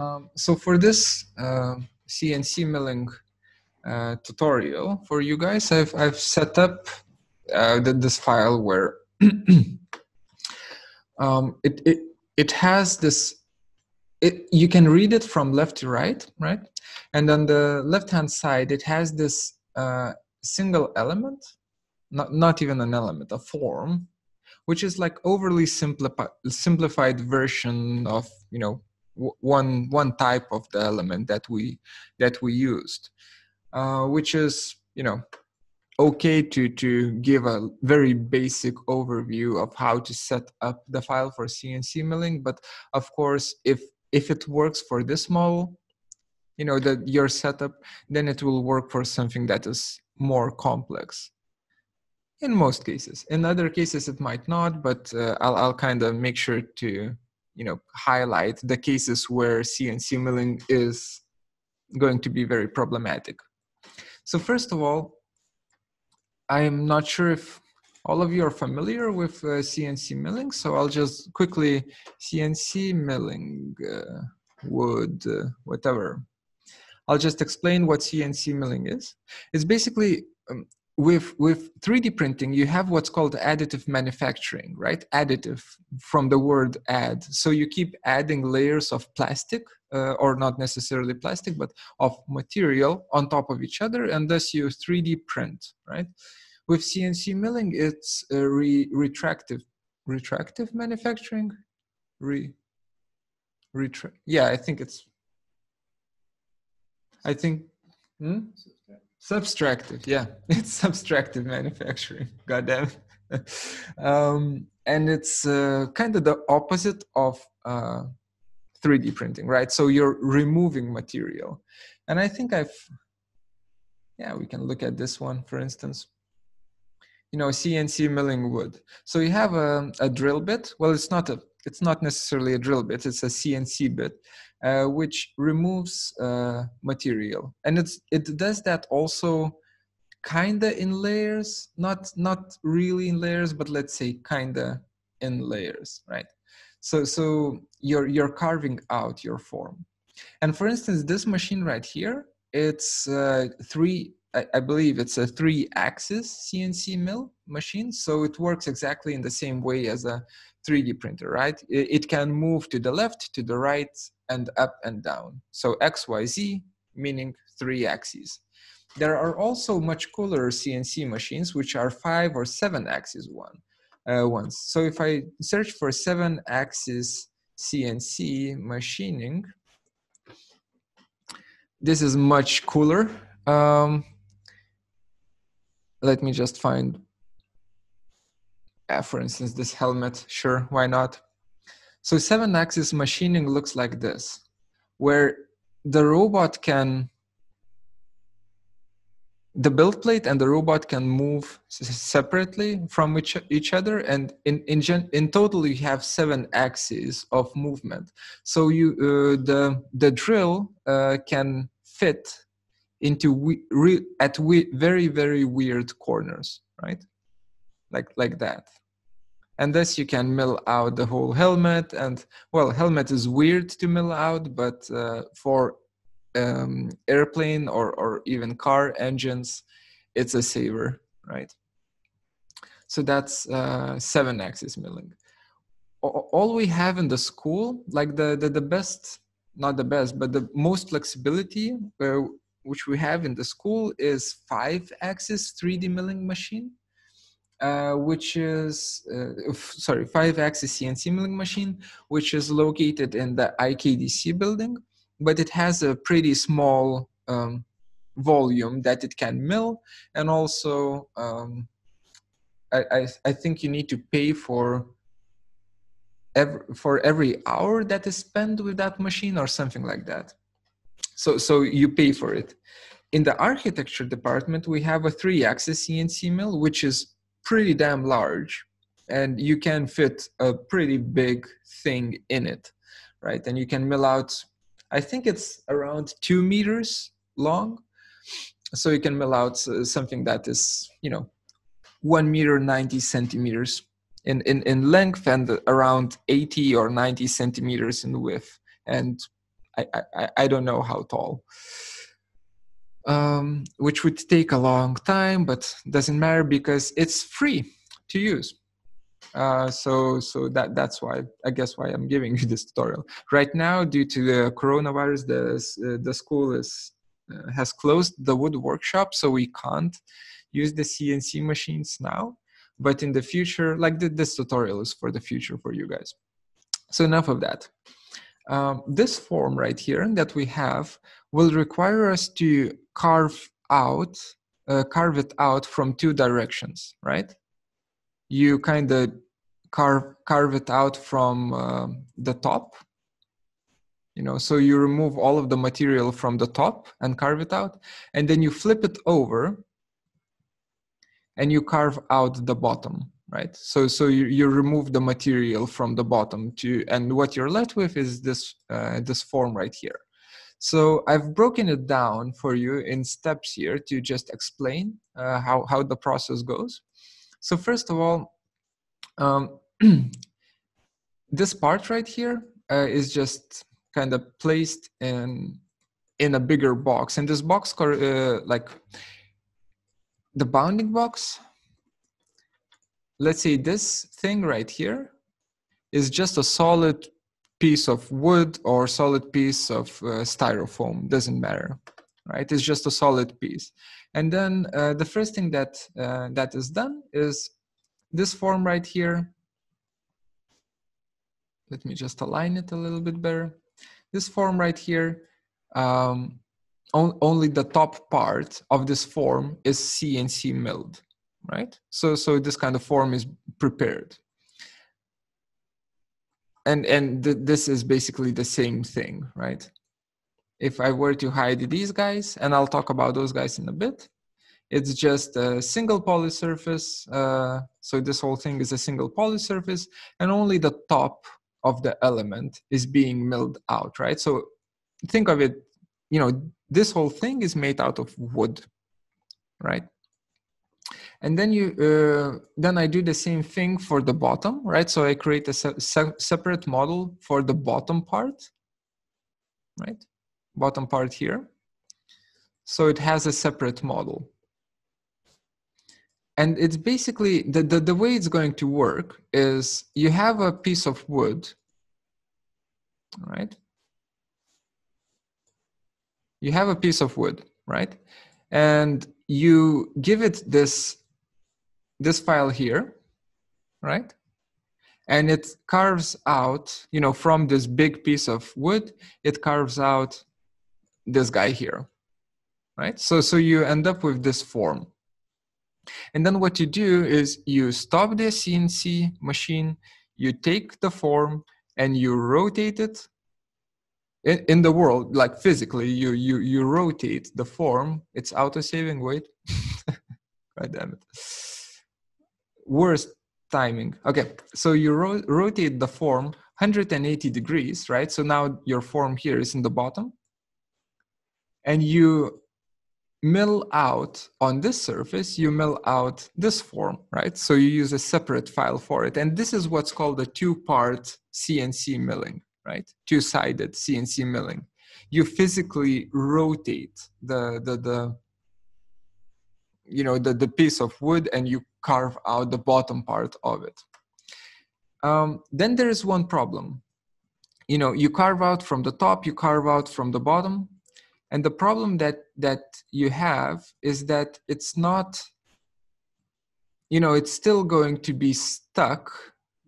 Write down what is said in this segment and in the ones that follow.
Um, so for this uh, CNC milling uh, tutorial for you guys, I've, I've set up uh, this file where um, it, it, it has this, it, you can read it from left to right, right? And on the left-hand side, it has this uh, single element, not, not even an element, a form, which is like overly simplified, simplified version of, you know, one one type of the element that we that we used uh, which is you know okay to to give a very basic overview of how to set up the file for cnc milling. But of course if if it works for this model you know that your setup then it will work for something that is more complex. In most cases. In other cases it might not but uh, i'll, I'll kind of make sure to you know highlight the cases where cnc milling is going to be very problematic. So first of all i'm not sure if all of you are familiar with uh, cnc milling so i'll just quickly cnc milling uh, wood uh, whatever. I'll just explain what cnc milling is. It's basically um, with with 3d printing you have what's called additive manufacturing right? Additive from the word add. So you keep adding layers of plastic uh, or not necessarily plastic but of material on top of each other and thus you 3d print right? With cnc milling it's re- retractive retractive manufacturing? Re retra- yeah i think it's i think hmm? Subtractive yeah. It's subtractive manufacturing god damn um, and it's uh, kind of the opposite of uh, 3d printing right? So you're removing material. And i think i've yeah we can look at this one for instance. You know cnc milling wood. So you have a, a drill bit. Well it's not a it's not necessarily a drill bit. It's a cnc bit uh, which removes uh, material. And it's it does that also kinda in layers not not really in layers but let's say kinda in layers right? So so you're you're carving out your form. And for instance this machine right here it's uh, three I, I believe it's a three axis cnc mill machine. So it works exactly in the same way as a 3d printer right it, can move to the left to the right and up and down. So XYZ meaning three axes. There are also much cooler CNC machines which are five or seven axis one uh, ones. So if I search for seven axis CNC machining, this is much cooler. Um, let me just find, uh, for instance, this helmet. Sure, why not? So seven axis machining looks like this, where the robot can, the build plate and the robot can move separately from each, each other. And in, in, gen, in total, you have seven axes of movement. So you, uh, the, the drill uh, can fit into we, re, at we, very, very weird corners, right? Like, like that and thus you can mill out the whole helmet. And well helmet is weird to mill out but uh, for um, airplane or, or even car engines it's a saver right? So that's uh, seven axis milling. All we have in the school like the, the, the best not the best but the most flexibility uh, which we have in the school is five axis 3d milling machine uh, which is uh, sorry five axis CNC milling machine, which is located in the IKDC building, but it has a pretty small um, volume that it can mill, and also um, I, I, I think you need to pay for every for every hour that is spent with that machine or something like that. So so you pay for it. In the architecture department, we have a three-axis CNC mill, which is pretty damn large and you can fit a pretty big thing in it right? And you can mill out i think it's around two meters long. So you can mill out uh, something that is you know one meter 90 centimeters in, in, in length and around 80 or 90 centimeters in width. And I, I, I don't know how tall. Um, which would take a long time, but doesn't matter because it's free to use. Uh, so so that that's why I guess why I'm giving you this tutorial right now. Due to the coronavirus, the uh, the school is uh, has closed the wood workshop, so we can't use the CNC machines now. But in the future, like the, this tutorial is for the future for you guys. So enough of that. Um, this form right here that we have will require us to carve out, uh, carve it out from two directions, right? You kind of carve carve it out from uh, the top, you know. So you remove all of the material from the top and carve it out, and then you flip it over, and you carve out the bottom right? So so you, you remove the material from the bottom to and what you're left with is this uh, this form right here. So i've broken it down for you in steps here to just explain uh, how how the process goes. So first of all um, this part right here uh, is just kind of placed in in a bigger box. And this box uh, like the bounding box let's say this thing right here is just a solid piece of wood or solid piece of uh, styrofoam doesn't matter right? It's just a solid piece. And then uh, the first thing that uh, that is done is this form right here. Let me just align it a little bit better. This form right here um, on, only the top part of this form is cnc milled right? So, so this kind of form is prepared. And, and th this is basically the same thing, right? If I were to hide these guys, and I'll talk about those guys in a bit, it's just a single poly surface. Uh, so this whole thing is a single poly surface, and only the top of the element is being milled out, right? So think of it, you know, this whole thing is made out of wood, right? And then you uh, then i do the same thing for the bottom right? So i create a se se separate model for the bottom part right? Bottom part here. So it has a separate model. And it's basically the, the, the way it's going to work is you have a piece of wood right? You have a piece of wood right? And you give it this this file here, right? And it carves out, you know, from this big piece of wood, it carves out this guy here, right? So, so you end up with this form. And then what you do is you stop the CNC machine, you take the form and you rotate it in, in the world, like physically, you, you, you rotate the form. It's auto-saving, wait. God damn it worst timing. Okay, so you ro rotate the form 180 degrees, right? So now your form here is in the bottom. And you mill out on this surface, you mill out this form, right? So you use a separate file for it. And this is what's called a two-part CNC milling, right? Two-sided CNC milling. You physically rotate the, the, the, you know, the, the piece of wood and you carve out the bottom part of it. Um, then there is one problem. You know, you carve out from the top, you carve out from the bottom, and the problem that that you have is that it's not. You know, it's still going to be stuck.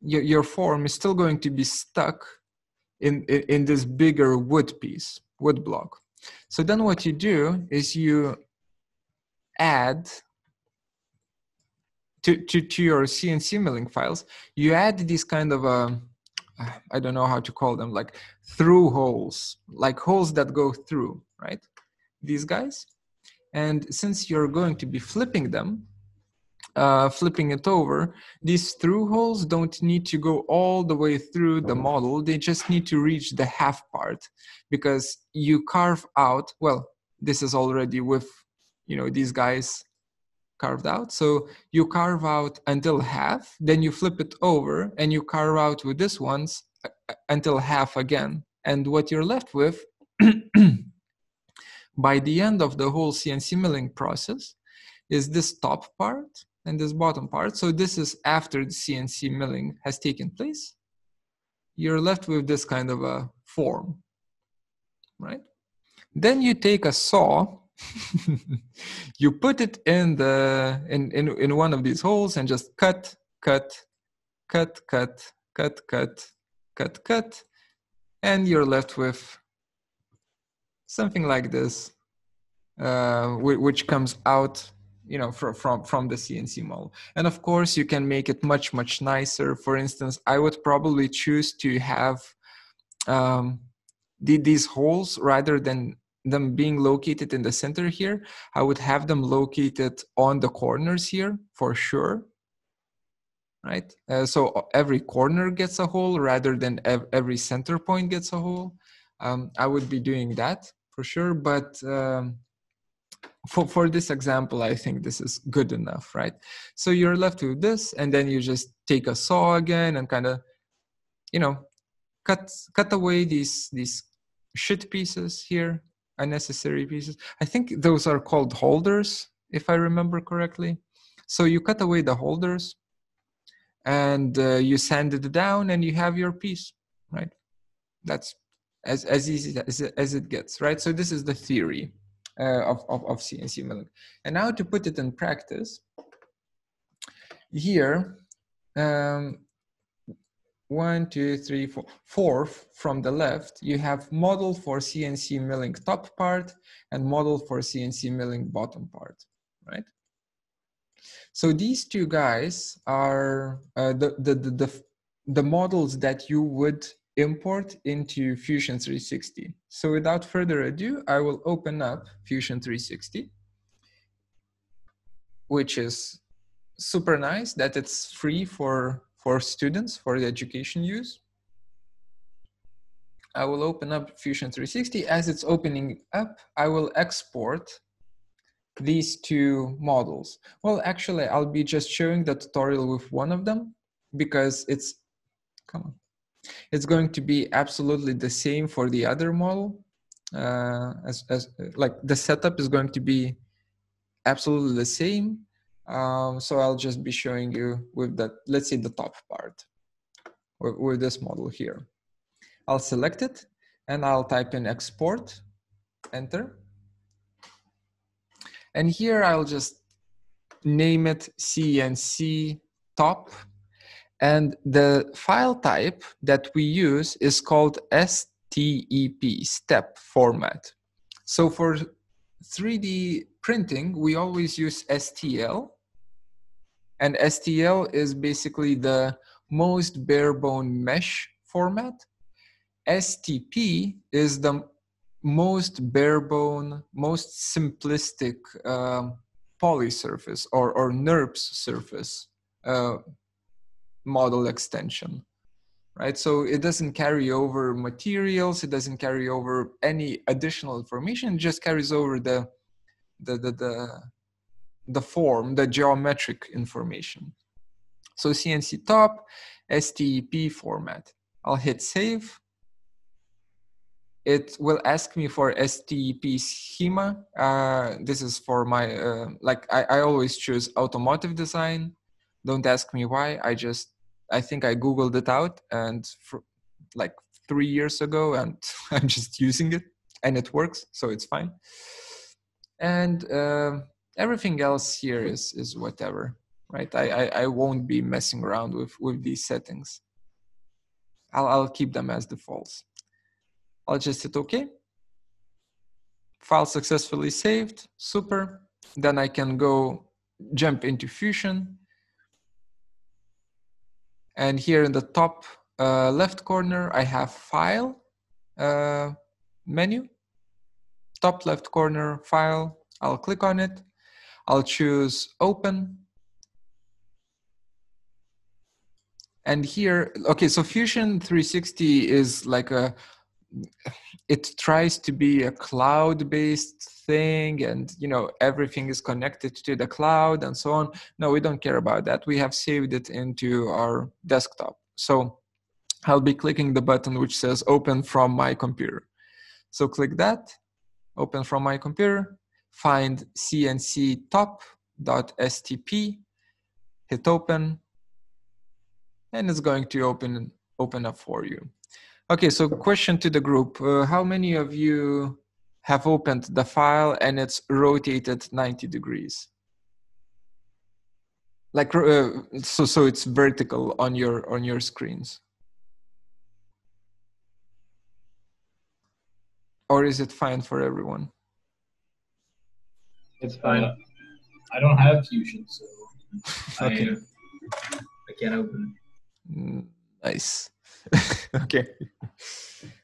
Your your form is still going to be stuck in in, in this bigger wood piece, wood block. So then, what you do is you add to, to, to your CNC milling files, you add these kind of, uh, I don't know how to call them, like through holes, like holes that go through, right? These guys. And since you're going to be flipping them, uh, flipping it over, these through holes don't need to go all the way through the model. They just need to reach the half part because you carve out, well, this is already with, you know, these guys carved out. So you carve out until half, then you flip it over and you carve out with this ones uh, uh, until half again. And what you're left with by the end of the whole CNC milling process is this top part and this bottom part. So this is after the CNC milling has taken place. You're left with this kind of a form, right? Then you take a saw, you put it in the in, in in one of these holes and just cut, cut, cut, cut, cut, cut, cut, cut, and you're left with something like this, uh, which comes out you know from from from the cnc model. And of course you can make it much much nicer. For instance i would probably choose to have um, the, these holes rather than them being located in the center here i would have them located on the corners here for sure. Right? Uh, so every corner gets a hole rather than ev- every center point gets a hole. Um, i would be doing that for sure but um, for, for this example, I think this is good enough, right? So you're left with this, and then you just take a saw again and kind of, you know, cut cut away these these shit pieces here, unnecessary pieces. I think those are called holders, if I remember correctly. So you cut away the holders, and uh, you sand it down, and you have your piece, right? That's as as easy as, as it gets, right? So this is the theory uh, of, of, of CNC milling. And now to put it in practice, here, um, one, two, three, four, fourth from the left, you have model for CNC milling top part and model for CNC milling bottom part, right? So these two guys are uh, the, the, the, the, the models that you would import into Fusion 360. So without further ado, I will open up Fusion 360, which is super nice that it's free for, for students for the education use. I will open up Fusion 360. As it's opening up, I will export these two models. Well, actually, I'll be just showing the tutorial with one of them because it's, come on it's going to be absolutely the same for the other model. Uh, as, as like the setup is going to be absolutely the same. Um, so I'll just be showing you with that, let's see the top part with, with this model here. I'll select it and I'll type in export, enter. And here I'll just name it CNC top and the file type that we use is called STEP, step format. So for 3D printing, we always use STL. And STL is basically the most bare bone mesh format. STP is the most bare bone, most simplistic uh, poly surface or, or NURBS surface uh, model extension right so it doesn't carry over materials it doesn't carry over any additional information it just carries over the the the the, the form the geometric information. So cnc top step format. I'll hit save. It will ask me for step schema. Uh, this is for my uh, like I, I always choose automotive design. Don't ask me why. I just I think I googled it out and for, like three years ago, and I'm just using it, and it works, so it's fine. And uh, everything else here is is whatever, right? I, I I won't be messing around with with these settings. I'll I'll keep them as defaults. I'll just hit OK. File successfully saved. Super. Then I can go jump into Fusion and here in the top uh, left corner, I have file uh, menu. Top left corner, file. I'll click on it. I'll choose open. And here, okay, so Fusion 360 is like a, it tries to be a cloud-based thing and you know everything is connected to the cloud and so on no we don't care about that we have saved it into our desktop so i'll be clicking the button which says open from my computer So click that, open from my computer, find cnc top.stp, hit open, and it's going to open open up for you. Okay, so question to the group. Uh, how many of you have opened the file and it's rotated 90 degrees? Like, uh, so, so it's vertical on your, on your screens. Or is it fine for everyone? It's fine. I don't have Fusion, so okay. I, I can't open. Mm, nice. okay.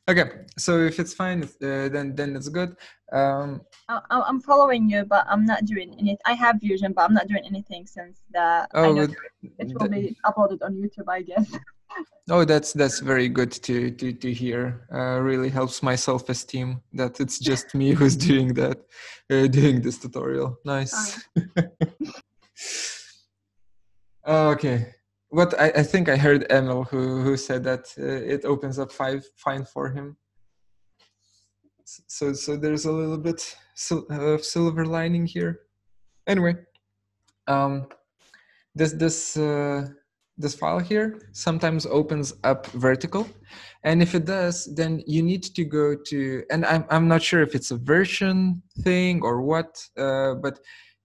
Okay. So if it's fine, uh, then then it's good. Um, I, I'm following you, but I'm not doing anything. I have Fusion, but I'm not doing anything since that. Oh, it, it will be uploaded on YouTube, I guess. oh, that's that's very good to to to hear. Uh, really helps my self esteem that it's just me who's doing that, uh, doing this tutorial. Nice. okay what I, I, think I heard Emil who who said that uh, it opens up five fine for him. So so there's a little bit of silver lining here. Anyway, um, this this uh, this file here sometimes opens up vertical, and if it does, then you need to go to and I'm I'm not sure if it's a version thing or what, uh, but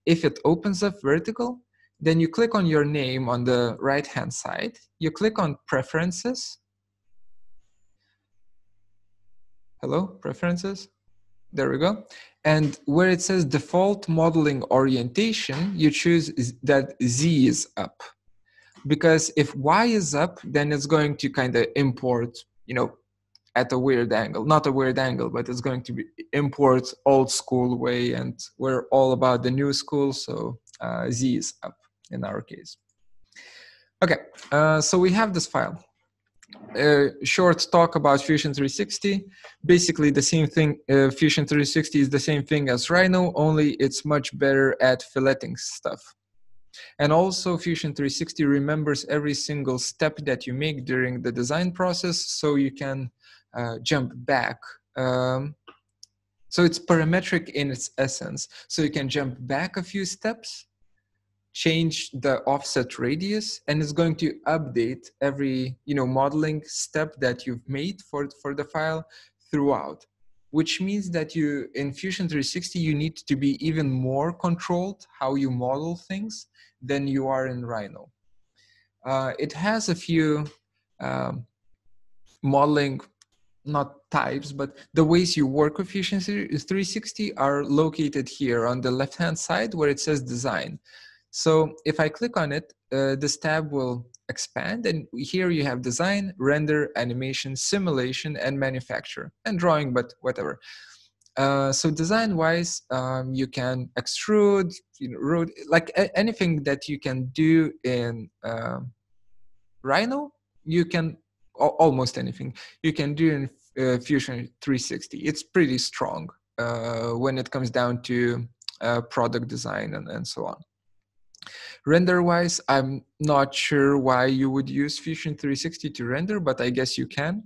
if it opens up vertical, then you click on your name on the right hand side. You click on preferences. Hello, preferences. There we go. And where it says default modeling orientation, you choose that Z is up. Because if Y is up, then it's going to kind of import, you know, at a weird angle. Not a weird angle, but it's going to be import old school way. And we're all about the new school, so uh, Z is up in our case. Okay, uh, so we have this file. A short talk about Fusion 360. Basically, the same thing. Uh, Fusion 360 is the same thing as Rhino, only it's much better at filleting stuff. And also, Fusion 360 remembers every single step that you make during the design process, so you can uh, jump back. Um, so it's parametric in its essence. So you can jump back a few steps change the offset radius and it's going to update every you know modeling step that you've made for for the file throughout which means that you in fusion 360 you need to be even more controlled how you model things than you are in rhino uh, it has a few um, modeling not types but the ways you work with fusion 360 are located here on the left hand side where it says design so if I click on it, uh, this tab will expand and here you have design, render, animation, simulation, and manufacture, and drawing, but whatever. Uh, so design wise, um, you can extrude, you know, like anything that you can do in uh, Rhino, you can almost anything you can do in uh, Fusion 360. It's pretty strong uh, when it comes down to uh, product design and, and so on. Render wise, I'm not sure why you would use Fusion 360 to render, but I guess you can.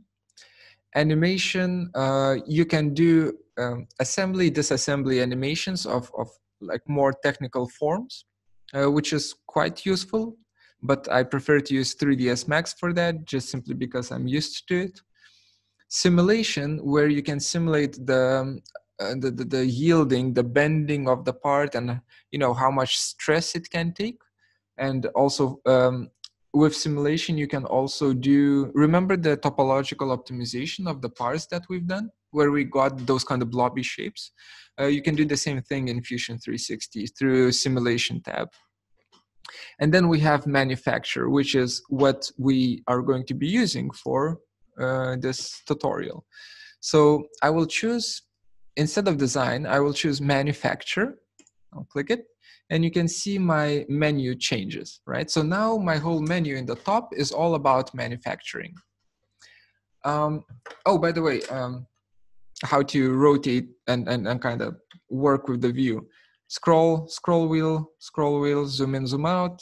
Animation, uh, you can do um, assembly, disassembly animations of, of like more technical forms, uh, which is quite useful, but I prefer to use 3ds Max for that, just simply because I'm used to it. Simulation, where you can simulate the um, uh, the, the, the yielding the bending of the part and you know how much stress it can take and also um, with simulation you can also do remember the topological optimization of the parts that we've done where we got those kind of blobby shapes? Uh, you can do the same thing in fusion 360 through simulation tab. And then we have manufacture which is what we are going to be using for uh, this tutorial. So i will choose instead of design, I will choose manufacture. I'll click it and you can see my menu changes, right? So now my whole menu in the top is all about manufacturing. Um, oh, by the way, um, how to rotate and, and, and kind of work with the view. Scroll, scroll wheel, scroll wheel, zoom in, zoom out.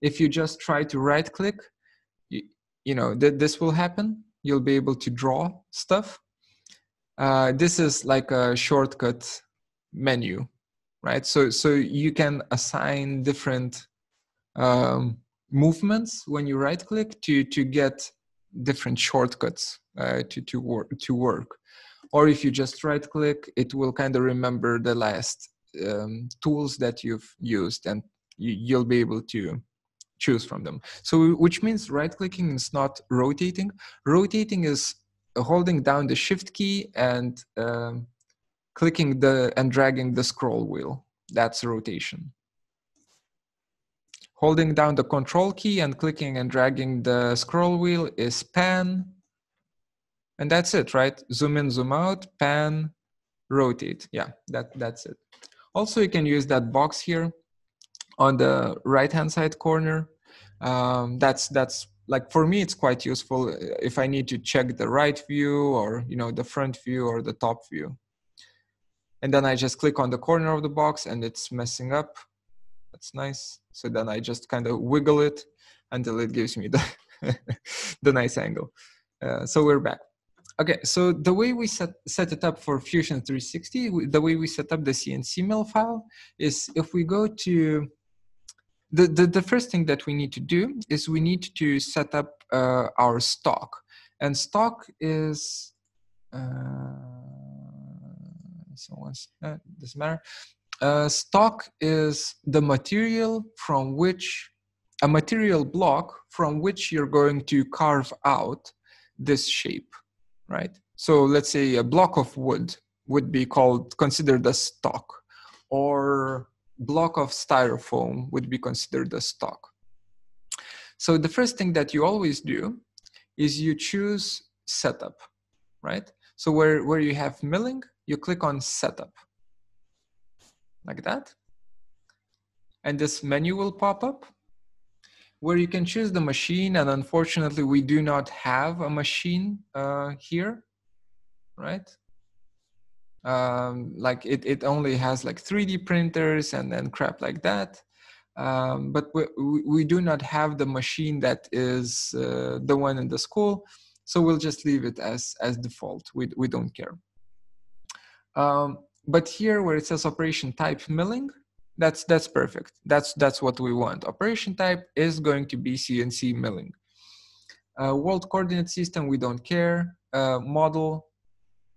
If you just try to right click, you, you know, th this will happen. You'll be able to draw stuff uh, this is like a shortcut menu, right? So so you can assign different um, movements when you right click to to get different shortcuts uh, to to work to work. Or if you just right click, it will kind of remember the last um, tools that you've used, and you, you'll be able to choose from them. So which means right clicking is not rotating. Rotating is holding down the shift key and um, clicking the and dragging the scroll wheel. That's rotation. Holding down the control key and clicking and dragging the scroll wheel is pan. And that's it, right? Zoom in, zoom out, pan, rotate. Yeah, that, that's it. Also, you can use that box here on the right-hand side corner. Um, that's that's like for me it's quite useful if i need to check the right view or you know the front view or the top view and then i just click on the corner of the box and it's messing up. That's nice. So then i just kind of wiggle it until it gives me the the nice angle. Uh, so we're back. Okay so the way we set set it up for fusion 360 the way we set up the cnc mill file is if we go to the, the, the first thing that we need to do is we need to set up uh, our stock. And stock is, uh, someone's, uh, doesn't matter. Uh, stock is the material from which, a material block from which you're going to carve out this shape, right? So let's say a block of wood would be called, considered a stock. Or block of styrofoam would be considered a stock. So the first thing that you always do is you choose setup, right? So where, where you have milling, you click on setup, like that. And this menu will pop up where you can choose the machine. And unfortunately, we do not have a machine uh, here, right? um, like it, it only has like 3d printers and then crap like that um, but we, we do not have the machine that is uh, the one in the school so we'll just leave it as as default we, we don't care um, but here where it says operation type milling that's that's perfect that's that's what we want operation type is going to be cnc milling uh, world coordinate system we don't care uh, model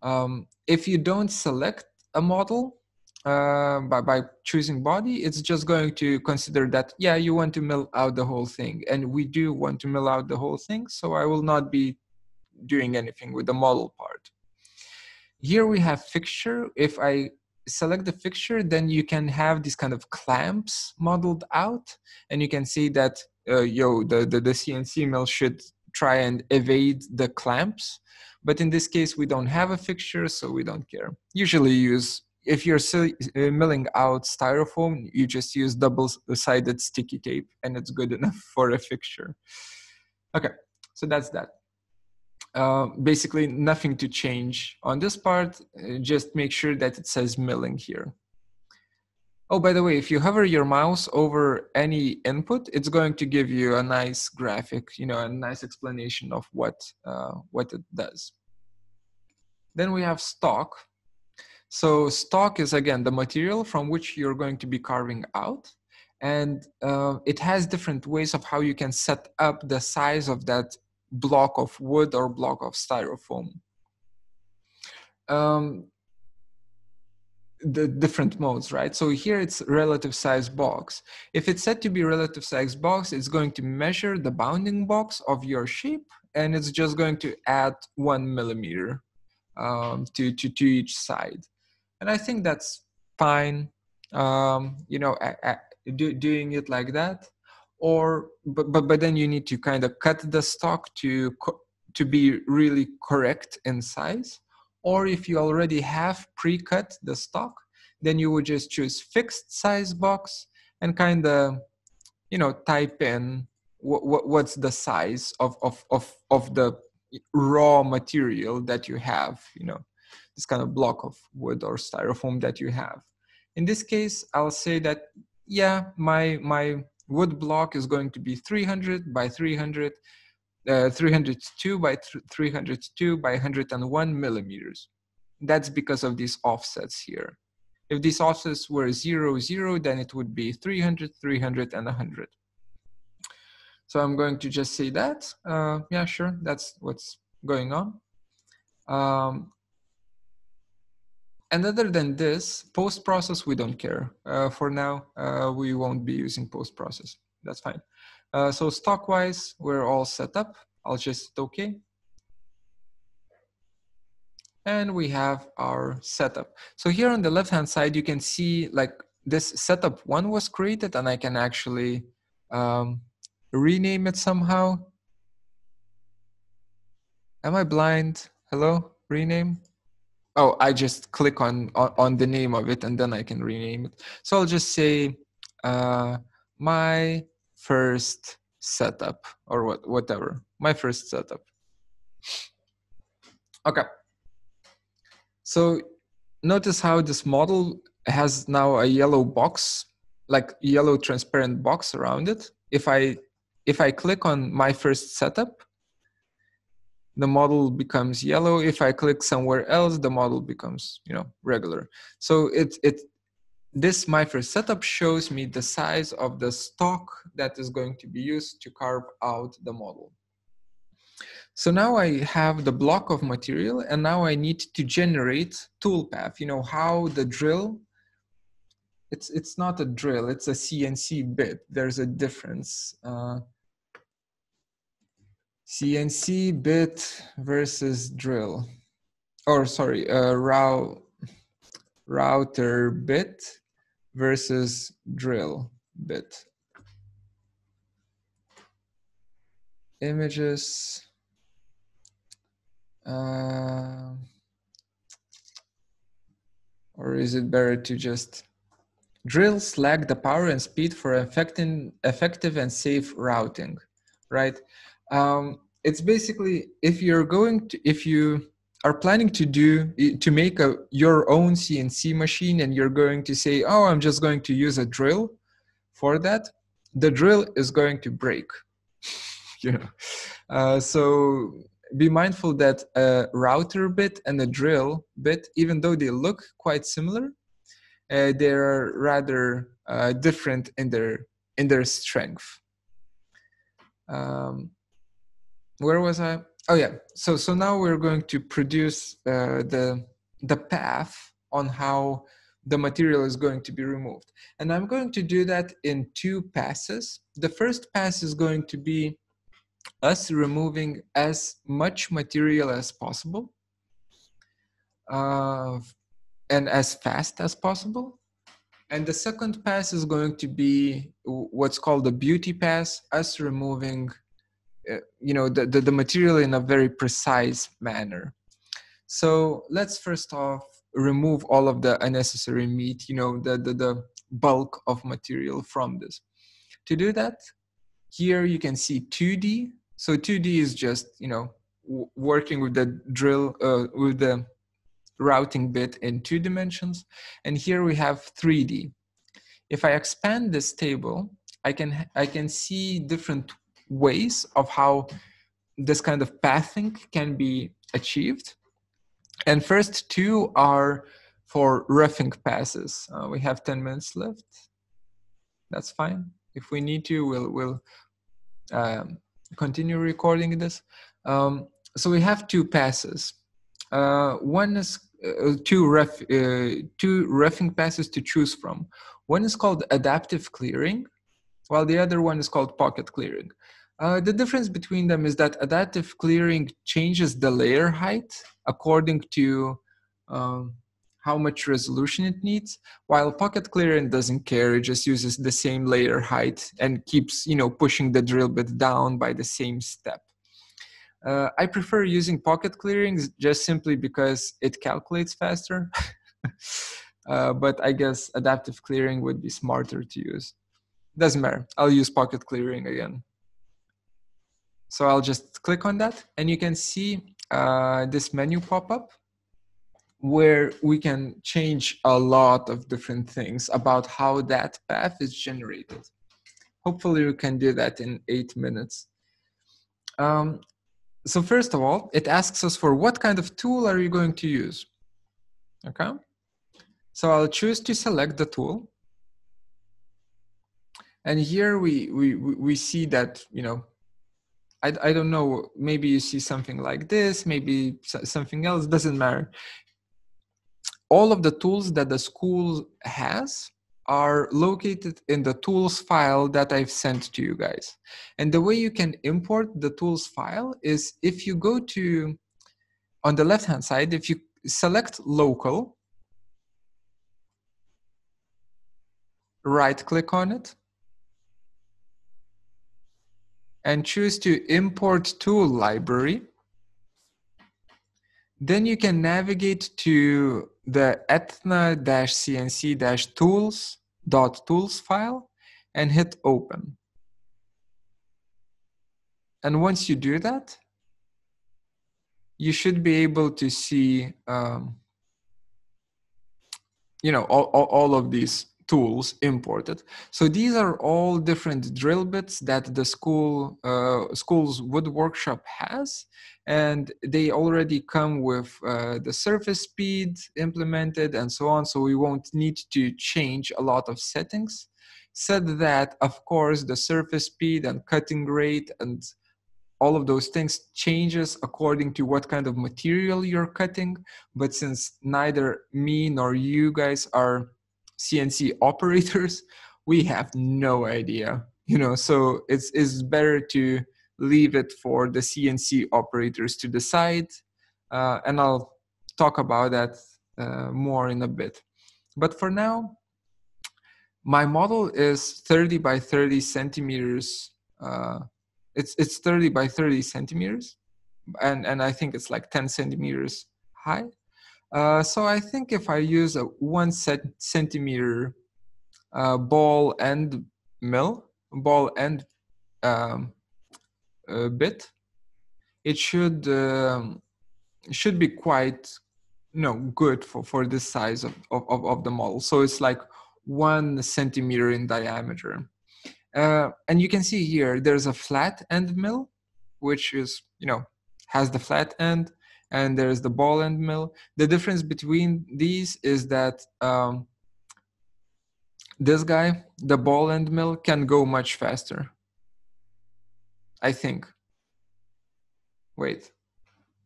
um, if you don't select a model uh, by, by choosing body, it's just going to consider that, yeah, you want to mill out the whole thing. And we do want to mill out the whole thing. So I will not be doing anything with the model part. Here we have fixture. If I select the fixture, then you can have these kind of clamps modeled out. And you can see that, uh, yo, the, the, the CNC mill should try and evade the clamps. But in this case, we don't have a fixture, so we don't care. Usually use, if you're uh, milling out styrofoam, you just use double-sided sticky tape and it's good enough for a fixture. Okay, so that's that. Uh, basically nothing to change on this part, uh, just make sure that it says milling here. Oh, by the way, if you hover your mouse over any input, it's going to give you a nice graphic, you know, a nice explanation of what, uh, what it does. Then we have stock. So stock is again the material from which you're going to be carving out. And uh, it has different ways of how you can set up the size of that block of wood or block of styrofoam. Um, the different modes, right? So here it's relative size box. If it's set to be relative size box, it's going to measure the bounding box of your shape and it's just going to add one millimeter um, to, to, to each side. And I think that's fine, um, you know, do, doing it like that. Or, but, but, but then you need to kind of cut the stock to, to be really correct in size or if you already have pre-cut the stock, then you would just choose fixed size box and kind of, you know, type in what, what, what's the size of, of, of, of the raw material that you have, you know, this kind of block of wood or styrofoam that you have. In this case, I'll say that, yeah, my, my wood block is going to be 300 by 300 uh, 302 by 302 by 101 millimeters. that's because of these offsets here. If these offsets were zero, zero, then it would be 300, 300, and 100. So I'm going to just say that. Uh, yeah, sure, that's what's going on. Um, and other than this, post-process, we don't care. Uh, for now, uh, we won't be using post-process. That's fine. Uh, so stock-wise, we're all set up. I'll just hit OK. And we have our setup. So here on the left-hand side, you can see like this setup one was created and I can actually um, rename it somehow. Am I blind? Hello, rename? Oh, I just click on, on, on the name of it and then I can rename it. So I'll just say uh, my first setup or what, whatever, my first setup. Okay. So notice how this model has now a yellow box, like yellow transparent box around it. If I if I click on my first setup, the model becomes yellow. If I click somewhere else, the model becomes, you know, regular. So it, it, this my first setup shows me the size of the stock that is going to be used to carve out the model. So now I have the block of material and now I need to generate toolpath, you know, how the drill, it's, it's not a drill, it's a CNC bit. There's a difference. Uh, CNC bit versus drill. Or sorry, uh, row, router bit versus drill bit. Images. Uh, or is it better to just drills lack the power and speed for effective, effective and safe routing, right? Um, it's basically if you're going to if you are planning to do to make a your own cnc machine and you're going to say oh i'm just going to use a drill for that the drill is going to break. You know? Uh, so be mindful that a router bit and a drill bit even though they look quite similar uh, they're rather uh, different in their in their strength. Um, where was I? Oh yeah. So so now we're going to produce uh, the the path on how the material is going to be removed. And I'm going to do that in two passes. The first pass is going to be us removing as much material as possible uh, and as fast as possible. And the second pass is going to be what's called the beauty pass, us removing you know the, the, the material in a very precise manner. So let's first off remove all of the unnecessary meat you know the, the the bulk of material from this. To do that here you can see 2d so 2d is just you know working with the drill uh, with the routing bit in two dimensions. And here we have 3d if i expand this table i can i can see different ways of how this kind of pathing can be achieved. And first two are for roughing passes. Uh, we have 10 minutes left. That's fine. If we need to, we'll, we'll um, continue recording this. Um, so we have two passes. Uh, one is uh, two, rough, uh, two roughing passes to choose from. One is called adaptive clearing, while the other one is called pocket clearing. Uh, the difference between them is that adaptive clearing changes the layer height according to um, how much resolution it needs, while pocket clearing doesn't care. It just uses the same layer height and keeps, you know, pushing the drill bit down by the same step. Uh, I prefer using pocket clearings just simply because it calculates faster. uh, but I guess adaptive clearing would be smarter to use. Doesn't matter. I'll use pocket clearing again. So I'll just click on that and you can see uh, this menu pop up where we can change a lot of different things about how that path is generated. Hopefully we can do that in eight minutes. Um, so first of all, it asks us for what kind of tool are you going to use? Okay. So I'll choose to select the tool. And here we, we, we see that, you know, I, I don't know, maybe you see something like this, maybe something else, doesn't matter. All of the tools that the school has are located in the tools file that I've sent to you guys. And the way you can import the tools file is if you go to, on the left hand side, if you select local, right click on it, and choose to import tool library, then you can navigate to the etna-cnc-tools.tools file and hit open. And once you do that, you should be able to see, um, you know, all, all, all of these tools imported. So these are all different drill bits that the school uh, school's wood workshop has, and they already come with uh, the surface speed implemented and so on. So we won't need to change a lot of settings. Said that, of course, the surface speed and cutting rate and all of those things changes according to what kind of material you're cutting. But since neither me nor you guys are CNC operators, we have no idea. You know, so it's it's better to leave it for the CNC operators to decide, uh, and I'll talk about that uh, more in a bit. But for now, my model is 30 by 30 centimeters. Uh, it's it's 30 by 30 centimeters, and and I think it's like 10 centimeters high. Uh, so I think if I use a one centimeter uh, ball end mill, ball and um, bit, it should um, should be quite you know good for for this size of, of, of the model. So it's like one centimeter in diameter. Uh, and you can see here there's a flat end mill, which is you know has the flat end and there's the ball end mill. The difference between these is that um, this guy, the ball end mill, can go much faster. I think. Wait,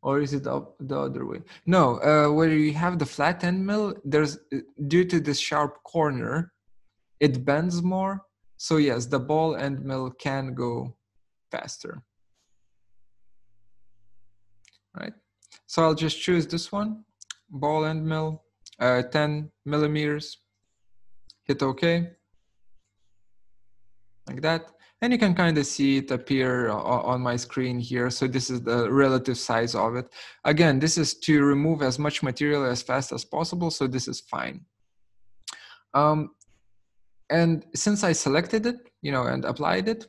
or is it up the other way? No, uh, where you have the flat end mill, there's due to this sharp corner, it bends more. So yes, the ball end mill can go faster. Right. So I'll just choose this one, ball end mill, uh, 10 millimeters, hit OK, like that. And you can kind of see it appear on my screen here. So this is the relative size of it. Again, this is to remove as much material as fast as possible. So this is fine. Um, and since I selected it, you know, and applied it,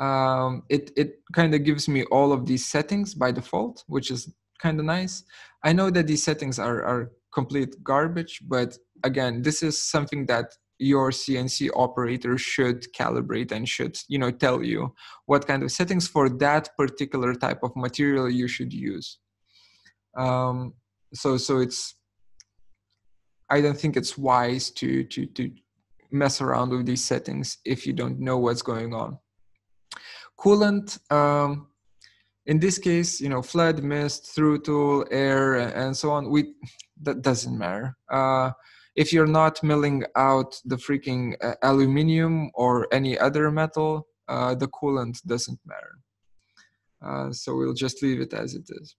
um, it, it kind of gives me all of these settings by default, which is kind of nice. I know that these settings are, are complete garbage, but again, this is something that your CNC operator should calibrate and should, you know, tell you what kind of settings for that particular type of material you should use. Um, so, so it's, I don't think it's wise to, to, to mess around with these settings if you don't know what's going on. Coolant, um, in this case, you know, flood, mist, through tool, air, and so on, we that doesn't matter. Uh, if you're not milling out the freaking uh, aluminum or any other metal, uh, the coolant doesn't matter. Uh, so we'll just leave it as it is.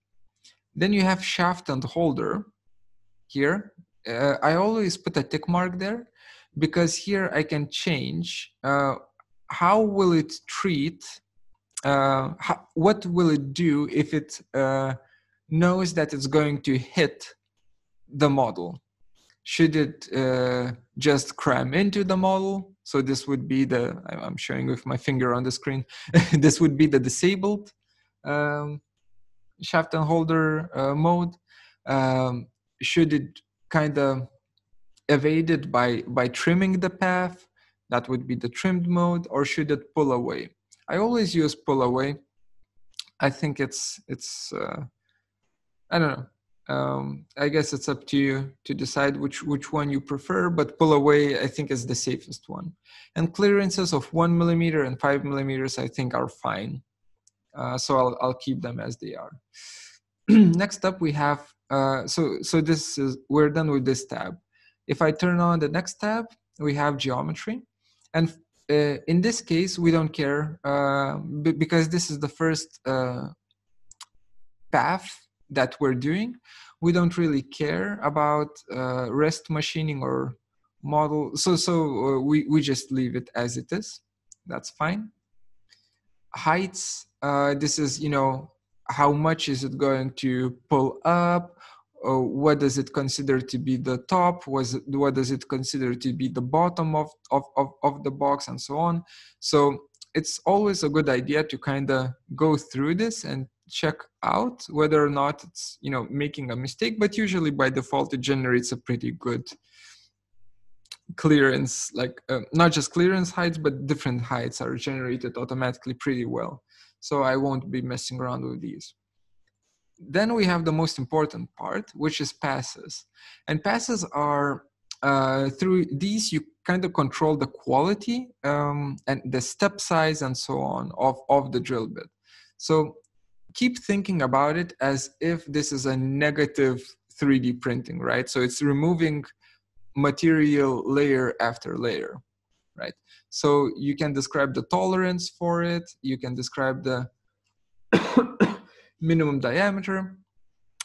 Then you have shaft and holder here. Uh, I always put a tick mark there because here I can change uh, how will it treat uh, how, what will it do if it uh, knows that it's going to hit the model? Should it uh, just cram into the model? So this would be the, I'm showing with my finger on the screen, this would be the disabled um, shaft and holder uh, mode. Um, should it kind of evade it by, by trimming the path? That would be the trimmed mode, or should it pull away? I always use pull away. I think it's it's uh, I don't know. um, I guess it's up to you to decide which which one you prefer, but pull away I think is the safest one. And clearances of one millimeter and five millimeters I think are fine. Uh, so I'll I'll keep them as they are. next up we have uh, so so this is we're done with this tab. If I turn on the next tab, we have geometry, and uh, in this case we don't care uh, because this is the first uh, path that we're doing. We don't really care about uh, rest machining or model. So so uh, we we just leave it as it is. That's fine. Heights. this is you know how much is it going to pull up uh, what does it consider to be the top? Was what does it consider to be the bottom of, of, of, of the box and so on. So it's always a good idea to kind of go through this and check out whether or not it's you know making a mistake but usually by default it generates a pretty good clearance like uh, not just clearance heights but different heights are generated automatically pretty well. So I won't be messing around with these. Then we have the most important part, which is passes. And passes are uh, through these you kind of control the quality um, and the step size and so on of, of the drill bit. So keep thinking about it as if this is a negative 3D printing, right? So it's removing material layer after layer right? So you can describe the tolerance for it, you can describe the minimum diameter,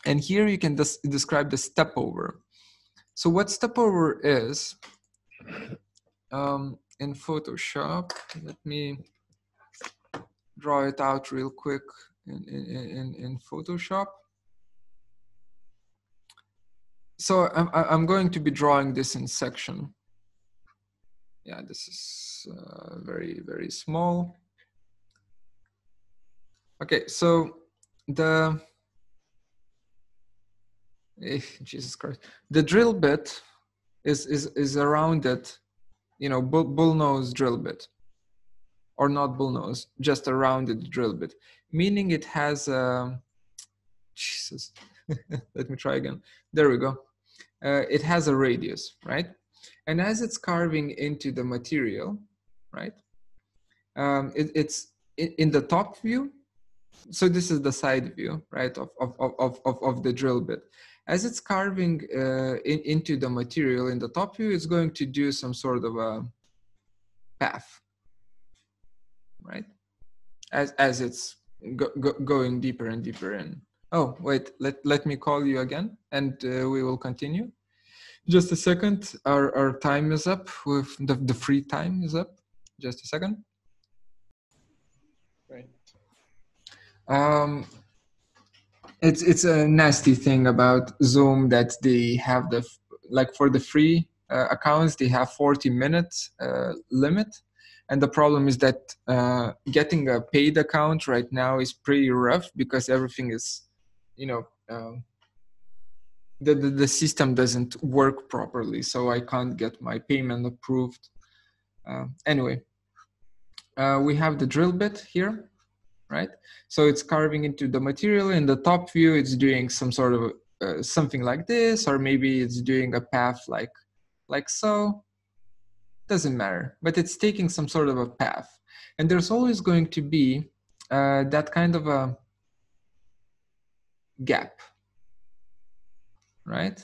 and here you can des describe the step over. So what step over is, um, in Photoshop, let me draw it out real quick in, in, in Photoshop. So I'm, I'm going to be drawing this in section yeah, this is uh, very, very small. Okay, so the, eh, Jesus Christ, the drill bit is, is, is a rounded, you know, bull, bull nose drill bit or not bull nose, just a rounded drill bit, meaning it has a, Jesus, let me try again. There we go. Uh, it has a radius, right? And as it's carving into the material, right, um, it, it's in the top view. So this is the side view, right, of, of, of, of, of the drill bit. As it's carving uh, in, into the material in the top view, it's going to do some sort of a path, right? As, as it's go, go, going deeper and deeper in. Oh, wait, let, let me call you again and uh, we will continue. Just a second. Our, our time is up. With the, the free time is up. Just a second. Um, it's it's a nasty thing about Zoom that they have the like for the free uh, accounts they have 40 minutes uh, limit, and the problem is that uh, getting a paid account right now is pretty rough because everything is, you know, um, the, the, the system doesn't work properly, so I can't get my payment approved. Uh, anyway, uh, we have the drill bit here, right? So it's carving into the material. In the top view, it's doing some sort of uh, something like this, or maybe it's doing a path like, like so. Doesn't matter, but it's taking some sort of a path. And there's always going to be uh, that kind of a gap right?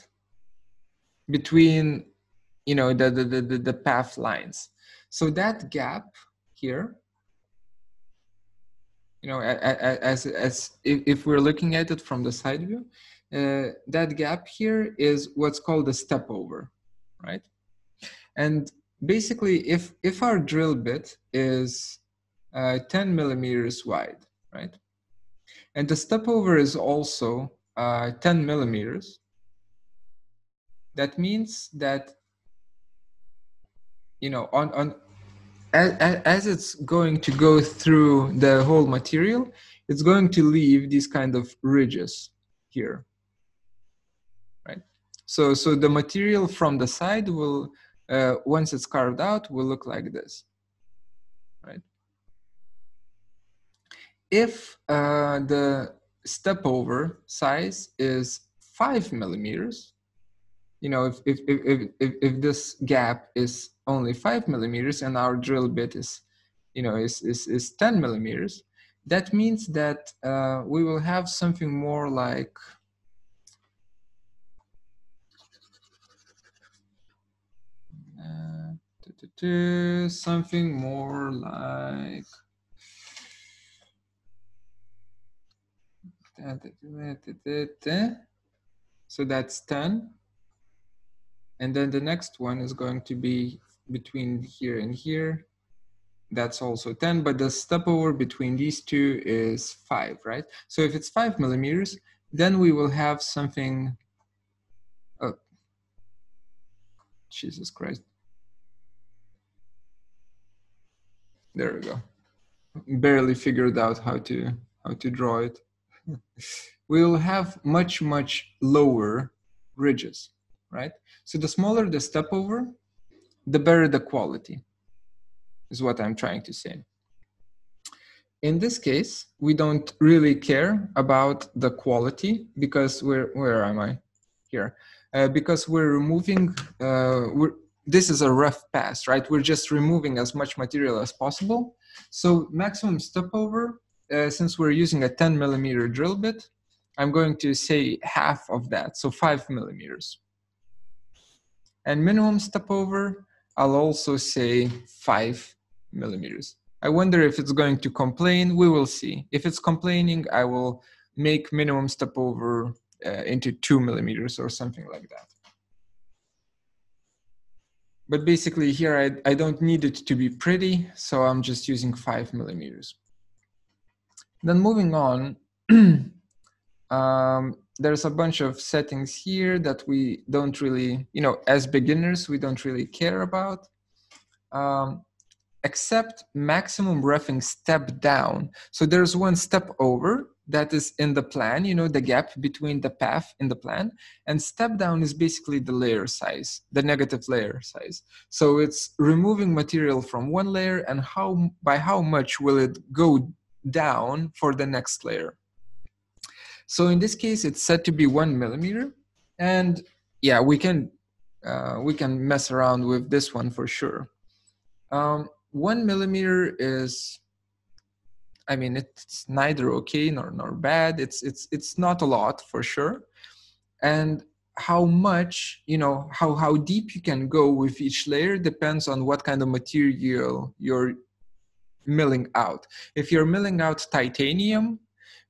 Between, you know, the, the, the, the path lines. So that gap here, you know, as, as if we're looking at it from the side view, uh, that gap here is what's called a step over, right? And basically, if, if our drill bit is uh, 10 millimeters wide, right? And the step over is also uh, 10 millimeters, that means that you know on on as, as it's going to go through the whole material it's going to leave these kind of ridges here right? So so the material from the side will uh, once it's carved out will look like this right? If uh, the step over size is five millimeters, you know, if, if, if, if, if, if this gap is only five millimeters and our drill bit is, you know, is, is, is 10 millimeters, that means that uh, we will have something more like uh, something more like so that's 10 and then the next one is going to be between here and here. That's also 10 but the step over between these two is 5 right? So if it's 5 millimeters then we will have something oh jesus christ. There we go. Barely figured out how to how to draw it. We will have much much lower ridges right? So the smaller the step over the better the quality is what I'm trying to say. In this case, we don't really care about the quality because we're, where am I? Here. Uh, because we're removing, uh, we're, this is a rough pass, right? We're just removing as much material as possible. So maximum step over, uh, since we're using a 10 millimeter drill bit, I'm going to say half of that, so five millimeters. And minimum step over, I'll also say five millimeters. I wonder if it's going to complain. We will see. If it's complaining, I will make minimum step over uh, into two millimeters or something like that. But basically here, I, I don't need it to be pretty, so I'm just using five millimeters. Then moving on, um, there's a bunch of settings here that we don't really, you know, as beginners, we don't really care about. Um, except maximum roughing step down. So there's one step over that is in the plan, you know, the gap between the path in the plan. And step down is basically the layer size, the negative layer size. So it's removing material from one layer and how by how much will it go down for the next layer. So in this case, it's set to be one millimeter. And yeah, we can uh, we can mess around with this one for sure. Um, one millimeter is i mean it's neither okay nor nor bad it's it's it's not a lot for sure and how much you know how how deep you can go with each layer depends on what kind of material you're milling out if you're milling out titanium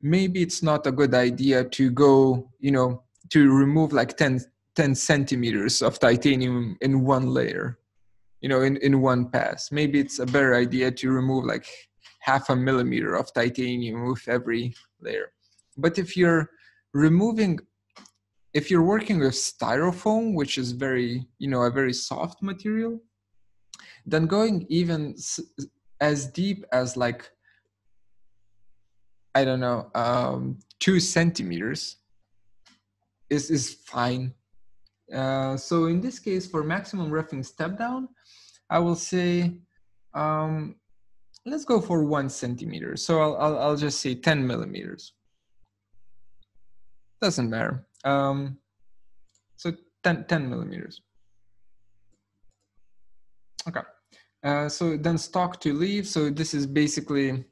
maybe it's not a good idea to go you know to remove like 10 10 centimeters of titanium in one layer you know in, in one pass. Maybe it's a better idea to remove like half a millimeter of titanium with every layer. But if you're removing if you're working with styrofoam which is very you know a very soft material then going even as deep as like i don't know um, two centimeters is is fine uh, so in this case for maximum roughing step down I will say, um, let's go for one centimeter. So I'll, I'll, I'll, just say 10 millimeters. Doesn't matter. Um, so 10, 10 millimeters. Okay. Uh, so then stock to leave. So this is basically,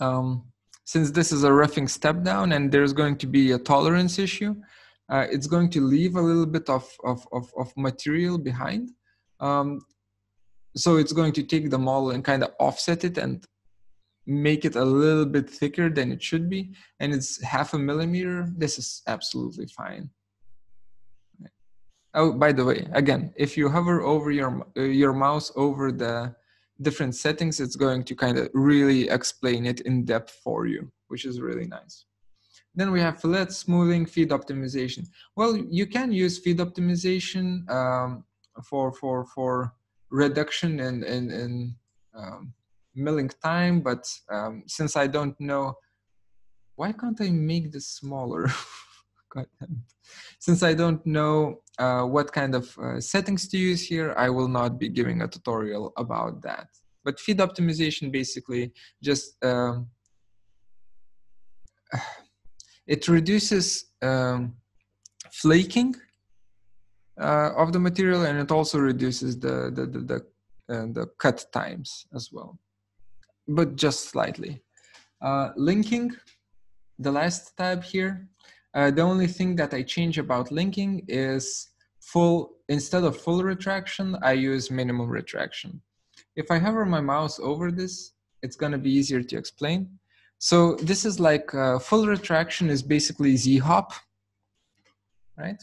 um, since this is a roughing step down and there's going to be a tolerance issue, uh, it's going to leave a little bit of, of, of, of material behind. Um, so it's going to take the model and kind of offset it and make it a little bit thicker than it should be. And it's half a millimeter this is absolutely fine. Oh by the way again if you hover over your uh, your mouse over the different settings it's going to kind of really explain it in depth for you which is really nice. Then we have fillet smoothing feed optimization. Well you can use feed optimization um, for for for reduction in in, in um, milling time but um, since i don't know why can't i make this smaller since i don't know uh, what kind of uh, settings to use here i will not be giving a tutorial about that. But feed optimization basically just um, it reduces um, flaking uh, of the material and it also reduces the the the, the, uh, the cut times as well. But just slightly. Uh, linking the last tab here uh, the only thing that i change about linking is full instead of full retraction i use minimum retraction if i hover my mouse over this it's going to be easier to explain so this is like uh, full retraction is basically z-hop right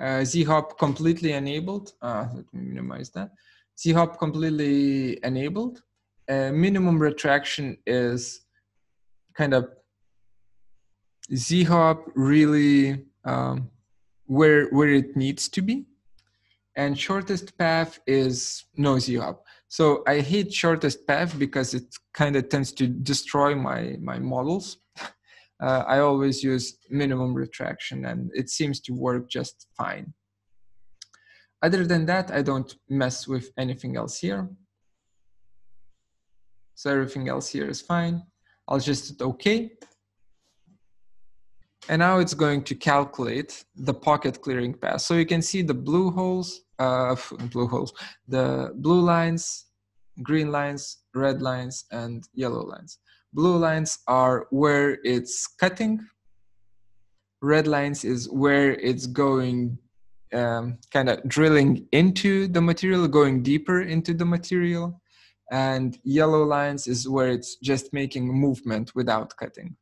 uh, Z-hop completely enabled. Uh, let me minimize that. Z-hop completely enabled. Uh, minimum retraction is kind of Z-hop really um, where where it needs to be, and shortest path is no Z-hop. So I hate shortest path because it kind of tends to destroy my my models uh, I always use minimum retraction and it seems to work just fine. Other than that, I don't mess with anything else here. So everything else here is fine. I'll just hit OK. And now it's going to calculate the pocket clearing path. So you can see the blue holes, uh, blue holes, the blue lines, green lines, red lines, and yellow lines. Blue lines are where it's cutting. Red lines is where it's going, um, kind of drilling into the material, going deeper into the material. And yellow lines is where it's just making movement without cutting.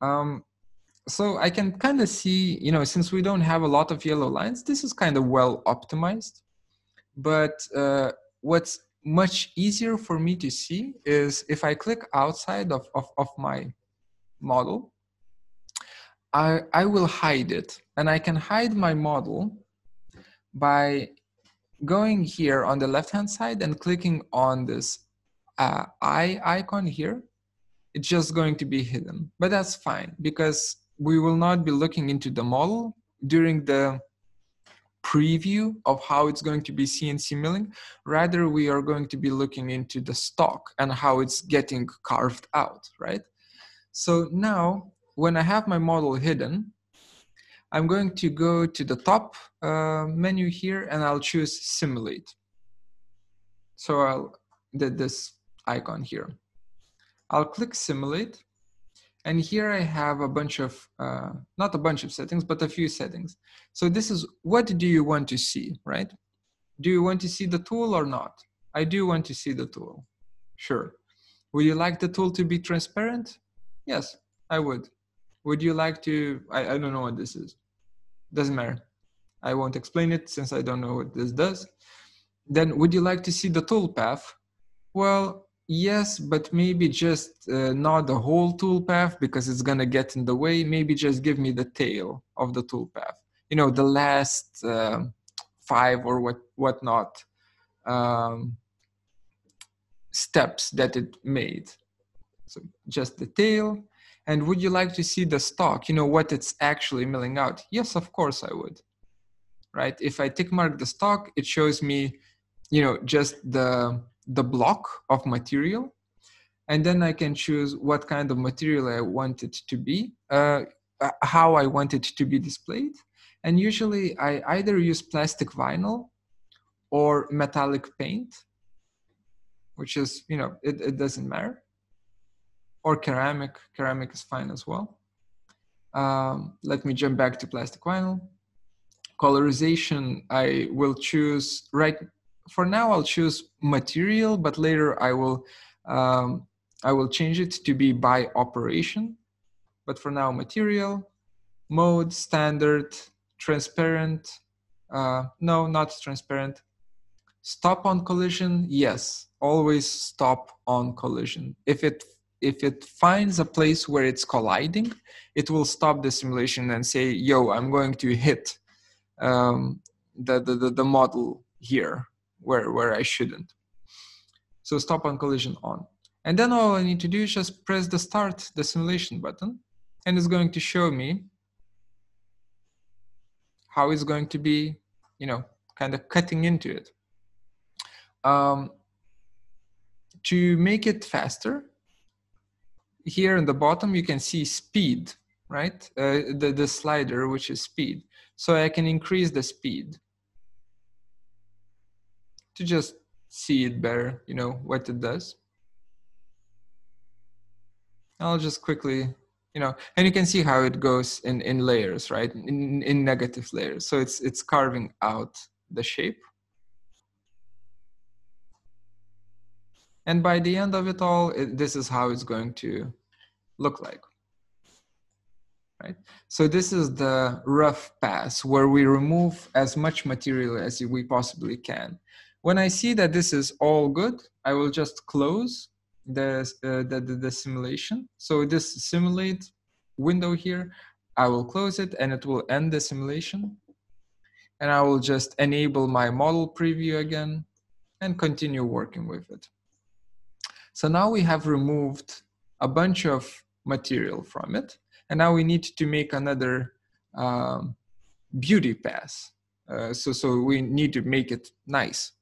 Um, so I can kind of see, you know, since we don't have a lot of yellow lines, this is kind of well optimized. But uh, what's much easier for me to see is if I click outside of, of, of my model, I, I will hide it. And I can hide my model by going here on the left-hand side and clicking on this uh, eye icon here. It's just going to be hidden, but that's fine because we will not be looking into the model during the preview of how it's going to be CNC milling. Rather, we are going to be looking into the stock and how it's getting carved out, right? So now, when I have my model hidden, I'm going to go to the top uh, menu here and I'll choose simulate. So I'll did this icon here. I'll click simulate and here I have a bunch of, uh, not a bunch of settings, but a few settings. So this is, what do you want to see, right? Do you want to see the tool or not? I do want to see the tool, sure. Would you like the tool to be transparent? Yes, I would. Would you like to, I, I don't know what this is. Doesn't matter. I won't explain it since I don't know what this does. Then would you like to see the tool path? Well, Yes, but maybe just uh, not the whole toolpath because it's gonna get in the way. Maybe just give me the tail of the toolpath. You know, the last uh, five or what whatnot um, steps that it made. So just the tail. And would you like to see the stock? You know what it's actually milling out? Yes, of course I would. Right? If I tick mark the stock, it shows me, you know, just the the block of material and then I can choose what kind of material I want it to be, uh, uh, how I want it to be displayed. And usually I either use plastic vinyl or metallic paint, which is, you know, it, it doesn't matter. Or ceramic, ceramic is fine as well. Um, let me jump back to plastic vinyl. Colorization, I will choose right for now I'll choose material, but later I will um, I will change it to be by operation. But for now, material, mode, standard, transparent. Uh, no, not transparent. Stop on collision. Yes, always stop on collision. If it if it finds a place where it's colliding, it will stop the simulation and say, "Yo, I'm going to hit um, the, the the the model here." Where, where I shouldn't. So stop on collision on. And then all I need to do is just press the start the simulation button and it's going to show me how it's going to be, you know, kind of cutting into it. Um, to make it faster, here in the bottom you can see speed. right? Uh, the, the slider, which is speed. So I can increase the speed to just see it better, you know, what it does. I'll just quickly, you know, and you can see how it goes in, in layers, right? In, in negative layers. So it's, it's carving out the shape. And by the end of it all, it, this is how it's going to look like. Right? So this is the rough pass where we remove as much material as we possibly can. When I see that this is all good, I will just close the, uh, the, the, the simulation. So this simulate window here, I will close it and it will end the simulation. And I will just enable my model preview again and continue working with it. So now we have removed a bunch of material from it. And now we need to make another um, beauty pass. Uh, so, so we need to make it nice.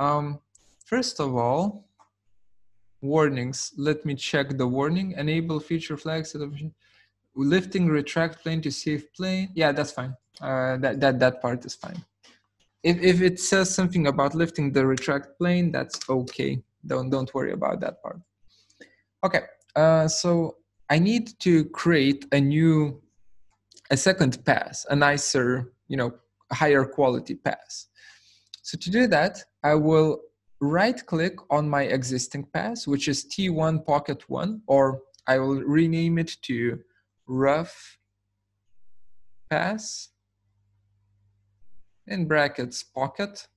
Um, first of all, warnings. Let me check the warning. Enable feature flags. Lifting retract plane to safe plane. Yeah, that's fine. Uh, that, that, that part is fine. If, if it says something about lifting the retract plane, that's okay. Don't, don't worry about that part. Okay, uh, so I need to create a new, a second pass, a nicer, you know, higher quality pass. So to do that, I will right click on my existing pass, which is T1 Pocket 1, or I will rename it to rough pass in brackets pocket.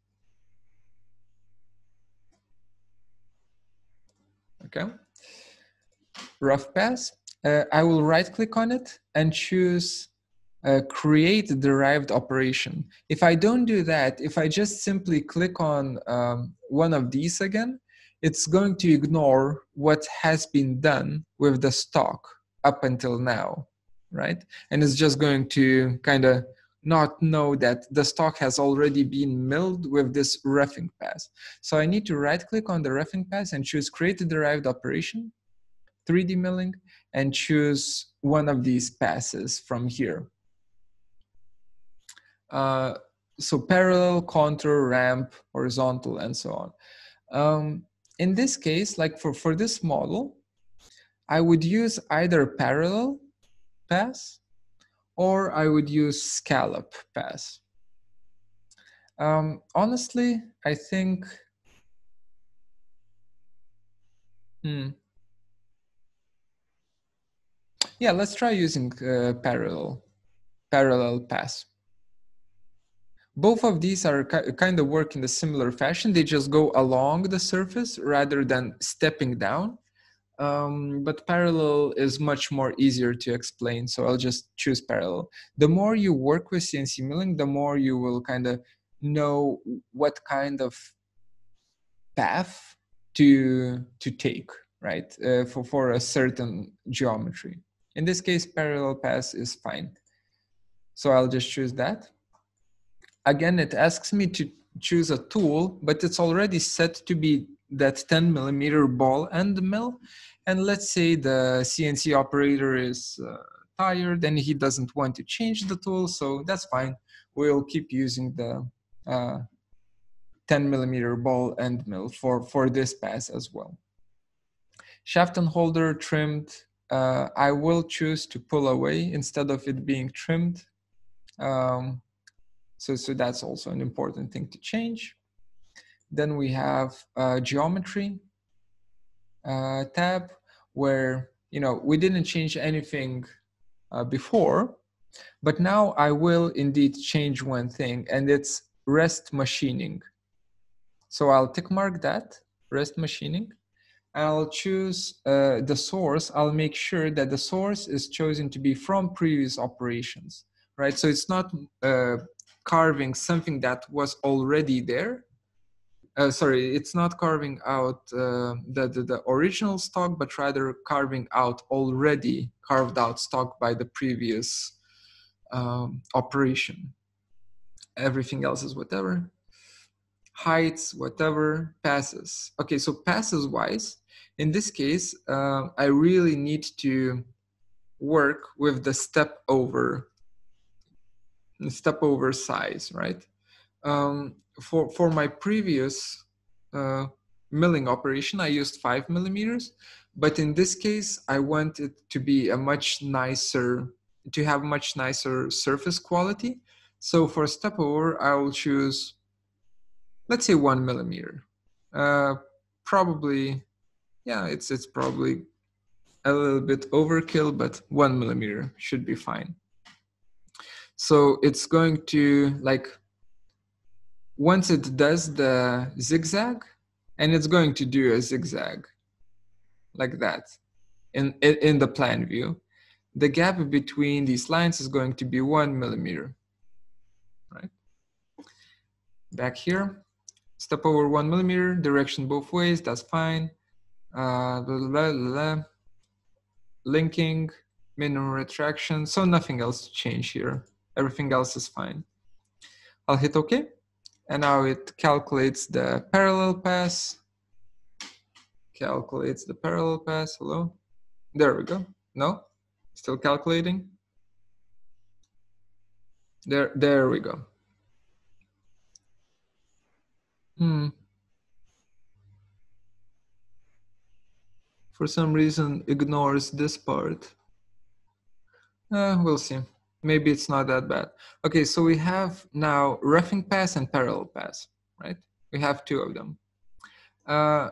Okay. Rough pass. Uh, I will right click on it and choose uh, create derived operation. If I don't do that, if I just simply click on um, one of these again, it's going to ignore what has been done with the stock up until now, right? And it's just going to kind of not know that the stock has already been milled with this roughing pass. So I need to right click on the roughing pass and choose create a derived operation, 3D milling, and choose one of these passes from here. Uh, so parallel, contour, ramp, horizontal, and so on. Um, in this case, like for, for this model, I would use either parallel pass or I would use scallop pass. Um, honestly, I think, hmm. Yeah, let's try using uh, parallel, parallel pass both of these are kind of work in a similar fashion. They just go along the surface rather than stepping down. Um, but parallel is much more easier to explain. So I'll just choose parallel. The more you work with CNC milling, the more you will kind of know what kind of path to to take, right? Uh, for for a certain geometry. In this case, parallel path is fine. So I'll just choose that again, it asks me to choose a tool, but it's already set to be that 10 millimeter ball end mill. And let's say the CNC operator is uh, tired and he doesn't want to change the tool. So that's fine. We'll keep using the uh, 10 millimeter ball end mill for, for this pass as well. Shaft and holder trimmed. Uh, I will choose to pull away instead of it being trimmed. Um, so, so that's also an important thing to change. Then we have uh, geometry uh, tab where, you know, we didn't change anything uh, before, but now I will indeed change one thing and it's rest machining. So I'll tick mark that, rest machining. I'll choose uh, the source. I'll make sure that the source is chosen to be from previous operations, right? So it's not uh, carving something that was already there. Uh, sorry, it's not carving out uh, the, the, the original stock, but rather carving out already carved out stock by the previous um, operation. Everything else is whatever. Heights, whatever, passes. Okay, so passes wise, in this case, uh, I really need to work with the step over step over size, right? Um, for for my previous uh, milling operation, I used five millimeters, but in this case, I want it to be a much nicer, to have much nicer surface quality. So for step over, I will choose, let's say one millimeter. Uh, probably, yeah, it's it's probably a little bit overkill, but one millimeter should be fine. So it's going to like, once it does the zigzag, and it's going to do a zigzag like that in, in the plan view. The gap between these lines is going to be one millimeter, right? Back here, step over one millimeter, direction both ways, that's fine. Uh, blah, blah, blah, linking, minimum retraction, so nothing else to change here. Everything else is fine. I'll hit OK. And now it calculates the parallel pass. Calculates the parallel pass. Hello? There we go. No? Still calculating? There, there we go. Hmm. For some reason, ignores this part. Uh, we'll see maybe it's not that bad. Okay, so we have now roughing pass and parallel pass, right? We have two of them. Uh,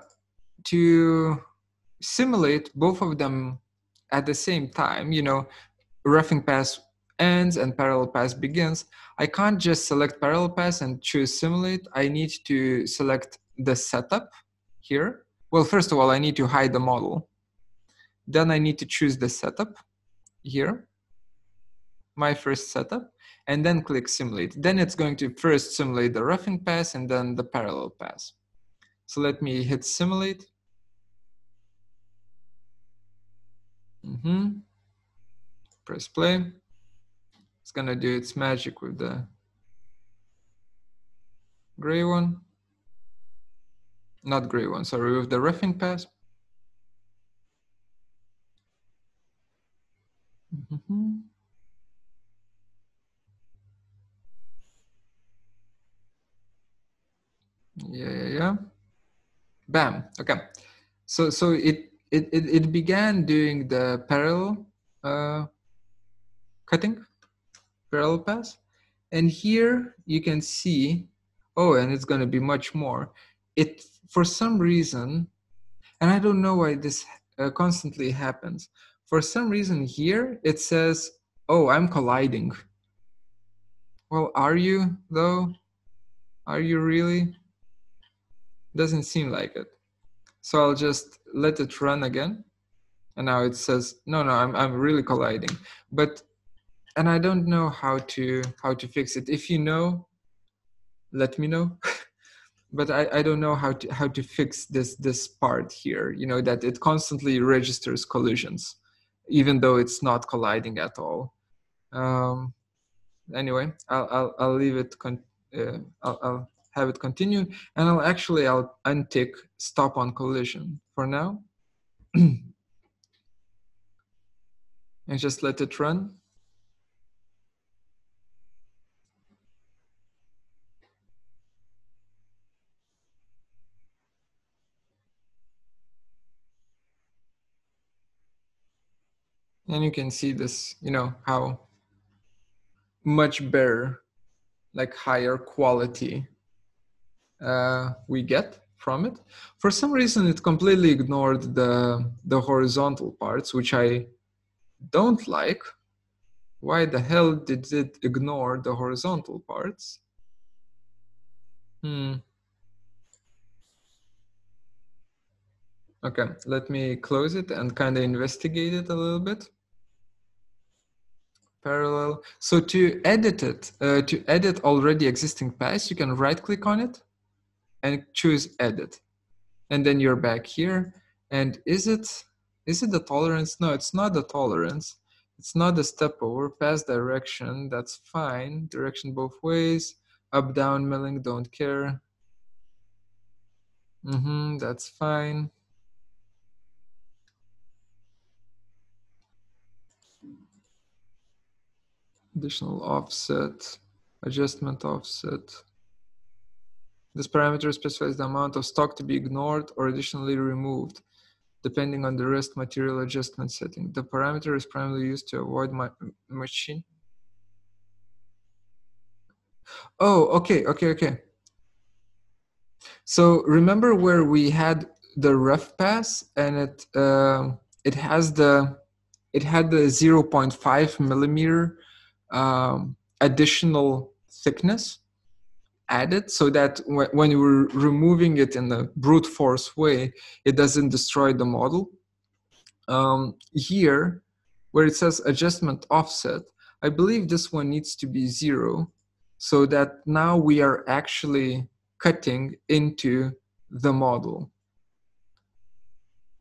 to simulate both of them at the same time, you know, roughing pass ends and parallel pass begins, I can't just select parallel pass and choose simulate. I need to select the setup here. Well, first of all, I need to hide the model. Then I need to choose the setup here my first setup and then click simulate. Then it's going to first simulate the roughing pass and then the parallel pass. So let me hit simulate. Mm -hmm. Press play. It's gonna do its magic with the gray one. Not gray one, sorry, with the roughing pass. Mm -hmm. Yeah, yeah, yeah. Bam. Okay. So so it it it, it began doing the parallel uh, cutting, parallel pass, and here you can see. Oh, and it's going to be much more. It for some reason, and I don't know why this uh, constantly happens. For some reason here it says, "Oh, I'm colliding." Well, are you though? Are you really? Doesn't seem like it. So I'll just let it run again. And now it says, no, no, I'm, I'm really colliding. But, and I don't know how to, how to fix it. If you know, let me know. but I, I don't know how to, how to fix this, this part here, you know, that it constantly registers collisions, even though it's not colliding at all. Um, anyway, I'll, I'll, I'll leave it, con- uh, I'll, I'll have it continue, and I'll actually I'll untick stop on collision for now. and just let it run. And you can see this, you know, how much better, like higher quality uh, we get from it. For some reason, it completely ignored the, the horizontal parts, which I don't like. Why the hell did it ignore the horizontal parts? Hmm. Okay, let me close it and kind of investigate it a little bit. Parallel. So to edit it, uh, to edit already existing paths, you can right click on it and choose edit. And then you're back here. And is it is it the tolerance? No, it's not the tolerance. It's not the step over, pass direction, that's fine. Direction both ways, up, down, milling, don't care. Mm-hmm, that's fine. Additional offset, adjustment offset. This parameter specifies the amount of stock to be ignored or additionally removed, depending on the rest material adjustment setting. The parameter is primarily used to avoid my machine. Oh, okay, okay, okay. So remember where we had the rough pass and it uh, it has the it had the 0.5 millimeter um, additional thickness added so that when you were removing it in a brute force way, it doesn't destroy the model. Um, here, where it says adjustment offset, I believe this one needs to be zero so that now we are actually cutting into the model.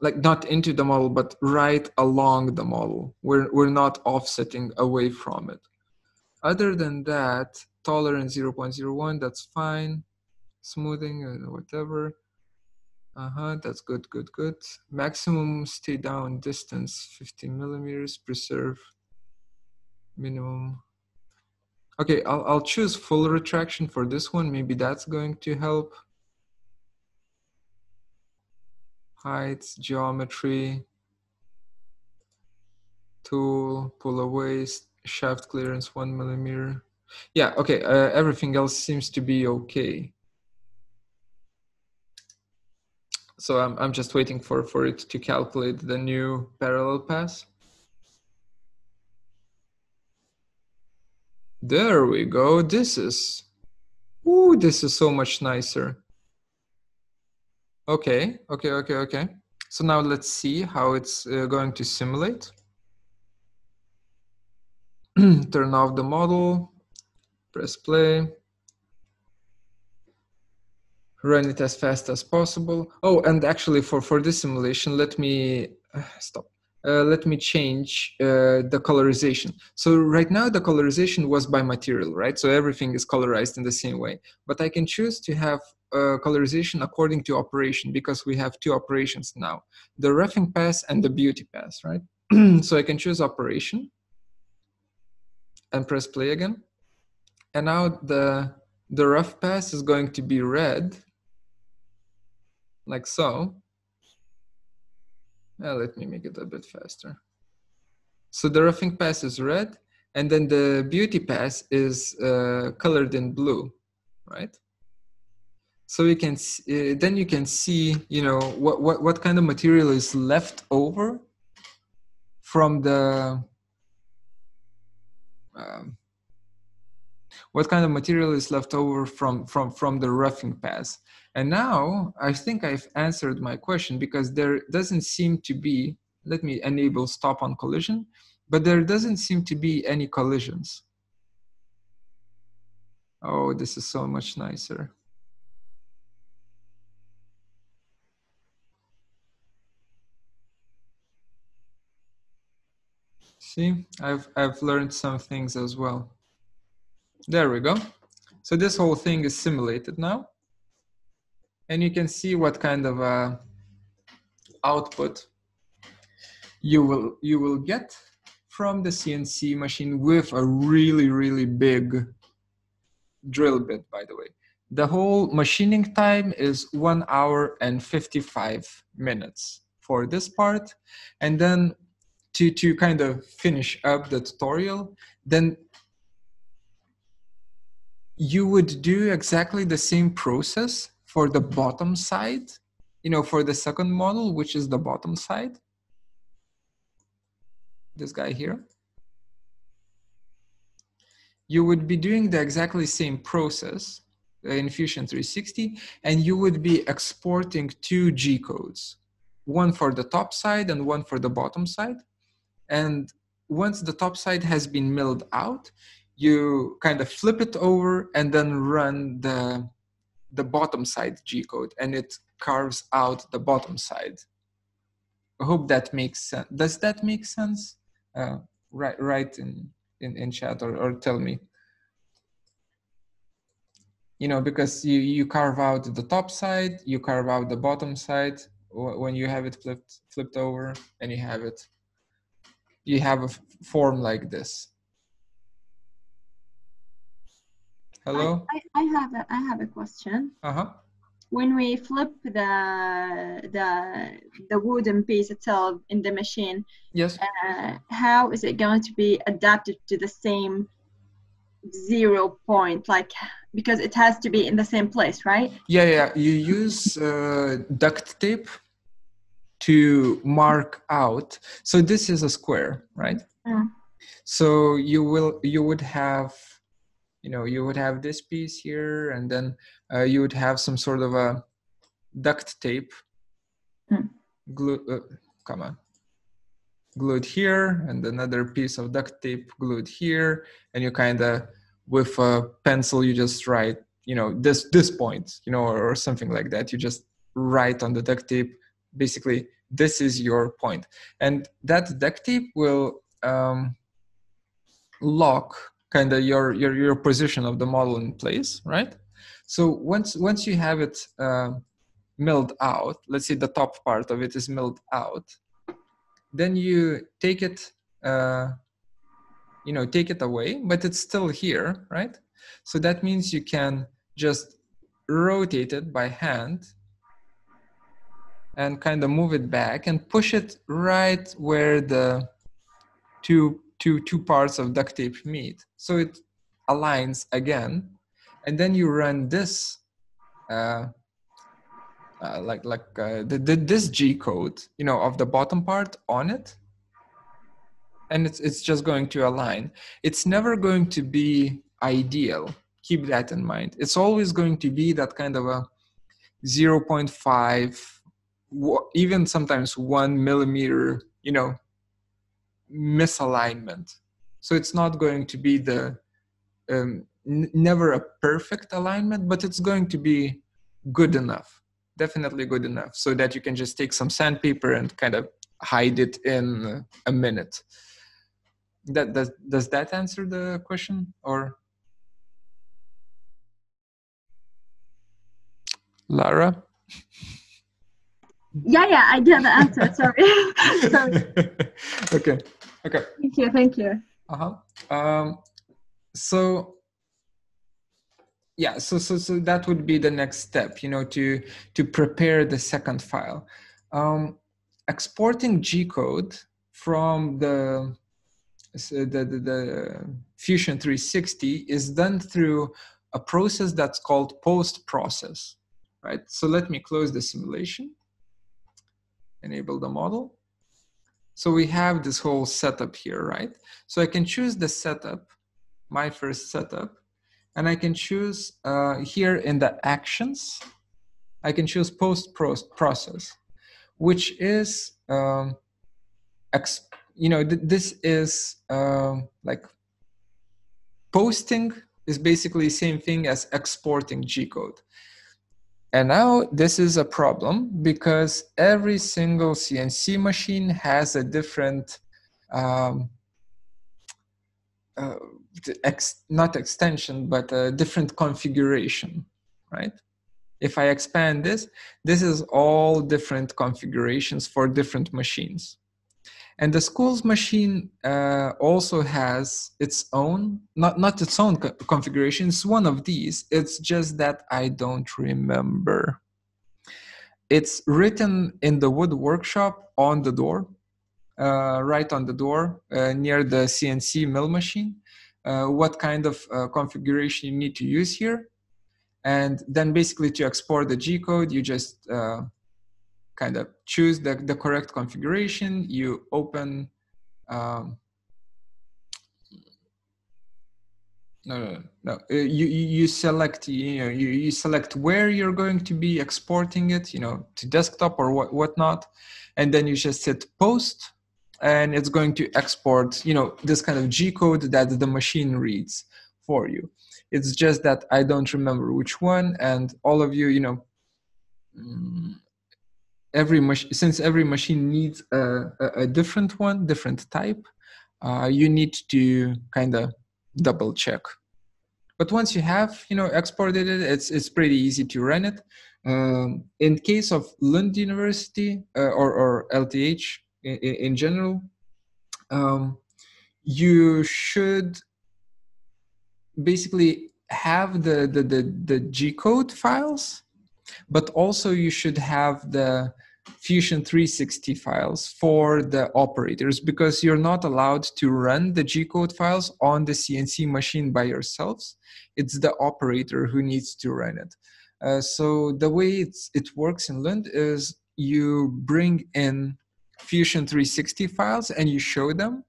Like not into the model, but right along the model. We're, we're not offsetting away from it. Other than that, tolerance 0.01, that's fine. Smoothing, and whatever. Uh-huh, that's good, good, good. Maximum stay down distance, 15 millimeters, preserve minimum. Okay, I'll, I'll choose full retraction for this one. Maybe that's going to help. Heights, geometry, tool, pull away, shaft clearance one millimeter. Yeah, okay, uh, everything else seems to be okay. So I'm, I'm just waiting for, for it to calculate the new parallel pass. There we go. This is, ooh, this is so much nicer. Okay, okay, okay, okay. So now let's see how it's uh, going to simulate. Turn off the model, press play. Run it as fast as possible. Oh, and actually for, for this simulation, let me, uh, stop uh, let me change uh, the colorization. So right now the colorization was by material, right? So everything is colorized in the same way. But I can choose to have uh, colorization according to operation because we have two operations now, the roughing pass and the beauty pass, right? so I can choose operation and press play again. And now the, the rough pass is going to be red, like so uh, let me make it a bit faster. So the roughing pass is red, and then the beauty pass is uh, colored in blue, right? So you can uh, then you can see, you know, what, what what kind of material is left over from the um, what kind of material is left over from from from the roughing pass and now I think I've answered my question because there doesn't seem to be, let me enable stop on collision, but there doesn't seem to be any collisions. Oh, this is so much nicer. See, I've, I've learned some things as well. There we go. So this whole thing is simulated now. And you can see what kind of uh, output you will you will get from the CNC machine with a really really big drill bit by the way. The whole machining time is one hour and 55 minutes for this part. And then to to kind of finish up the tutorial then you would do exactly the same process for the bottom side, you know, for the second model, which is the bottom side, this guy here, you would be doing the exactly same process in Fusion 360, and you would be exporting two G codes, one for the top side and one for the bottom side. And once the top side has been milled out, you kind of flip it over and then run the the bottom side G code and it carves out the bottom side. I hope that makes sense. Does that make sense? Uh, write, write in, in, in chat or, or tell me. You know, because you, you carve out the top side, you carve out the bottom side when you have it flipped, flipped over and you have it, you have a form like this. Hello. I, I have a, I have a question. Uh huh. When we flip the the the wooden piece itself in the machine, Yes. uh, how is it going to be adapted to the same zero point? Like because it has to be in the same place, right? Yeah, yeah. You use uh, duct tape to mark out. So this is a square, right? Mm. So you will you would have, you know, you would have this piece here, and then uh, you would have some sort of a duct tape Mm. glue. Uh, come on. Glued here, and another piece of duct tape glued here, and you kind of with a pencil you just write you know this this point you know or, or something like that you just write on the duct tape basically this is your point and that duct tape will um, lock kind of your, your your position of the model in place right? So once once you have it uh, milled out let's say the top part of it is milled out then you take it uh, you know take it away but it's still here right? So that means you can just rotate it by hand and kind of move it back and push it right where the two two two parts of duct tape meet so it aligns again and then you run this uh, uh, like like uh, the, the, this G code, you know, of the bottom part on it, and it's it's just going to align. It's never going to be ideal. Keep that in mind. It's always going to be that kind of a 0.5, even sometimes one millimeter, you know, misalignment. So it's not going to be the um, n- never a perfect alignment, but it's going to be good enough definitely good enough so that you can just take some sandpaper and kind of hide it in a minute that does does that answer the question or lara Yeah, yeah, I get the answer. Sorry. Sorry. okay okay. Thank you, thank you. uh-huh. Um so yeah so so so that would be the next step you know to to prepare the second file. Um exporting g code from the so the, the, the fusion 360 is done through a process that's called post process right? So let me close the simulation. Enable the model so we have this whole setup here right so i can choose the setup my first setup and I can choose uh, here in the actions, I can choose post process, which is, um, you know, th- this is um, like posting is basically the same thing as exporting G code. And now this is a problem because every single CNC machine has a different um, uh, ex, not extension, but a different configuration, right? If I expand this, this is all different configurations for different machines. And the schools machine uh, also has its own, not, not its own co- configuration, it's one of these. It's just that I don't remember. It's written in the wood workshop on the door, uh, right on the door uh, near the CNC mill machine uh, what kind of uh, configuration you need to use here. And then basically to export the G code, you just uh, kind of choose the, the correct configuration. You open, um, no, no, no. Uh, you, you select, you know, you, you select where you're going to be exporting it, you know, to desktop or what, whatnot. And then you just hit post and it's going to export you know this kind of g code that the machine reads for you it's just that i don't remember which one and all of you you know mm, every machine since every machine needs a, a, a different one different type uh, you need to kind of double check. But once you have you know exported it it's it's pretty easy to run it. Um, in case of lund university uh, or, or lth in, in general, um, you should basically have the, the, the, the G code files, but also you should have the Fusion 360 files for the operators because you're not allowed to run the G code files on the CNC machine by yourselves. It's the operator who needs to run it. Uh, so the way it works in Lund is you bring in Fusion 360 files and you show them,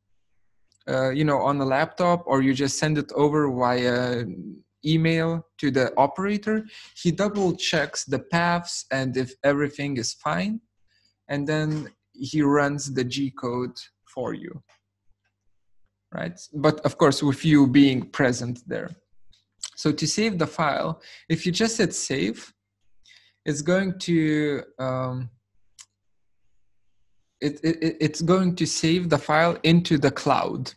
uh, you know, on the laptop, or you just send it over via email to the operator. He double checks the paths and if everything is fine, and then he runs the G code for you. Right, but of course, with you being present there. So to save the file, if you just hit save, it's going to um, it, it, it's going to save the file into the cloud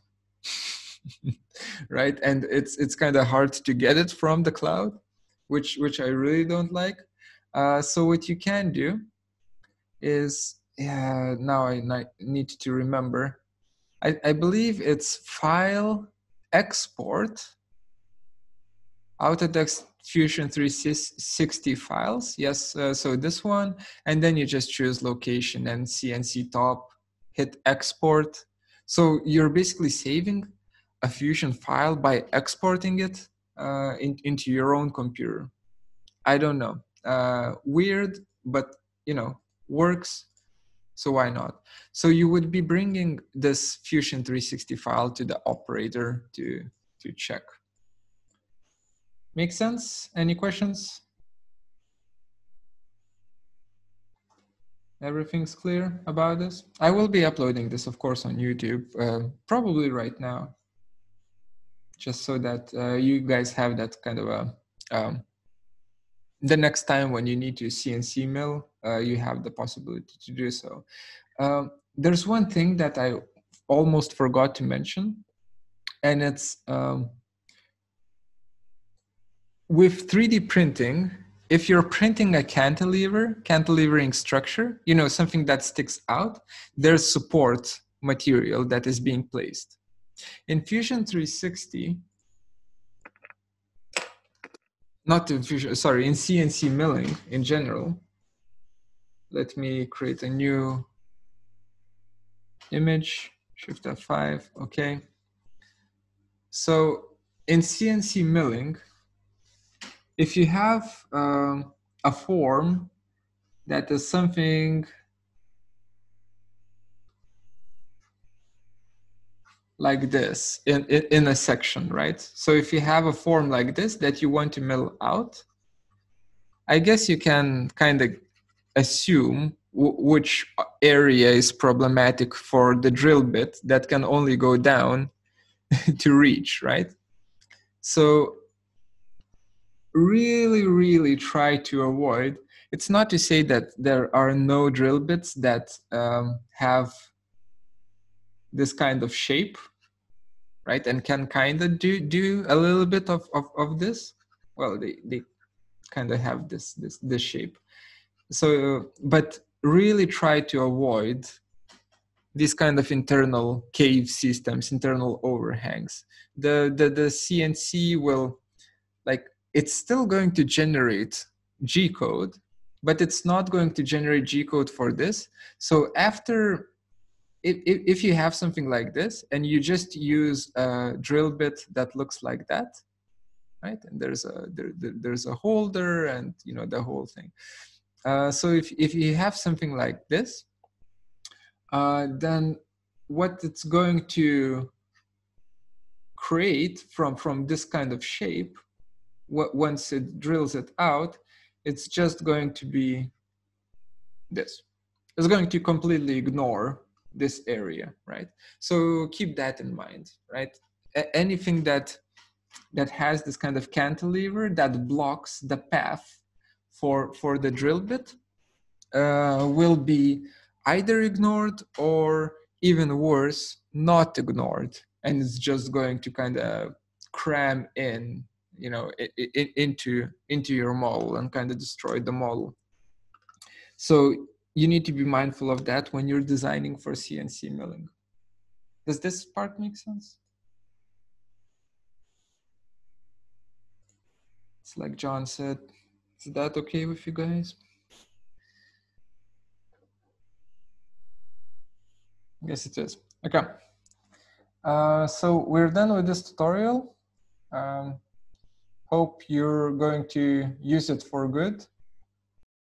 right and it's it's kind of hard to get it from the cloud which which i really don't like uh, so what you can do is yeah now i need to remember i, I believe it's file export autodesk Fusion 360 files. Yes, uh, so this one, and then you just choose location and CNC top, hit export. So you're basically saving a Fusion file by exporting it uh, in, into your own computer. I don't know, uh, weird, but you know, works. So why not? So you would be bringing this Fusion 360 file to the operator to to check. Make sense? Any questions? Everything's clear about this? I will be uploading this, of course, on YouTube, uh, probably right now, just so that uh, you guys have that kind of a, um, the next time when you need to CNC mill, uh, you have the possibility to do so. Um, there's one thing that I almost forgot to mention, and it's um, with 3D printing, if you're printing a cantilever, cantilevering structure, you know, something that sticks out, there's support material that is being placed. In Fusion 360, not in Fusion, sorry, in CNC milling in general, let me create a new image, Shift F5, okay. So in CNC milling, if you have um, a form that is something like this in, in, in, a section, right? So if you have a form like this that you want to mill out, I guess you can kind of assume which area is problematic for the drill bit that can only go down to reach, right? So really, really try to avoid. It's not to say that there are no drill bits that um, have this kind of shape, right? And can kind of do do a little bit of, of, of this. Well, they, they kind of have this this this shape. So, but really try to avoid these kind of internal cave systems, internal overhangs. The the the CNC will like it's still going to generate G code, but it's not going to generate G code for this. So after, if, if you have something like this and you just use a drill bit that looks like that, right? And there's a, there, there's a holder and you know, the whole thing. Uh, so if, if you have something like this, uh, then what it's going to create from, from this kind of shape once it drills it out, it's just going to be this. It's going to completely ignore this area, right? So keep that in mind, right? A anything that that has this kind of cantilever that blocks the path for for the drill bit uh, will be either ignored or even worse, not ignored, and it's just going to kind of cram in you know into into your model and kind of destroy the model so you need to be mindful of that when you're designing for cnc milling does this part make sense It's like John said. Is that okay with you guys? Yes, it is. Okay. Uh, so we're done with this tutorial. Um, hope you're going to use it for good.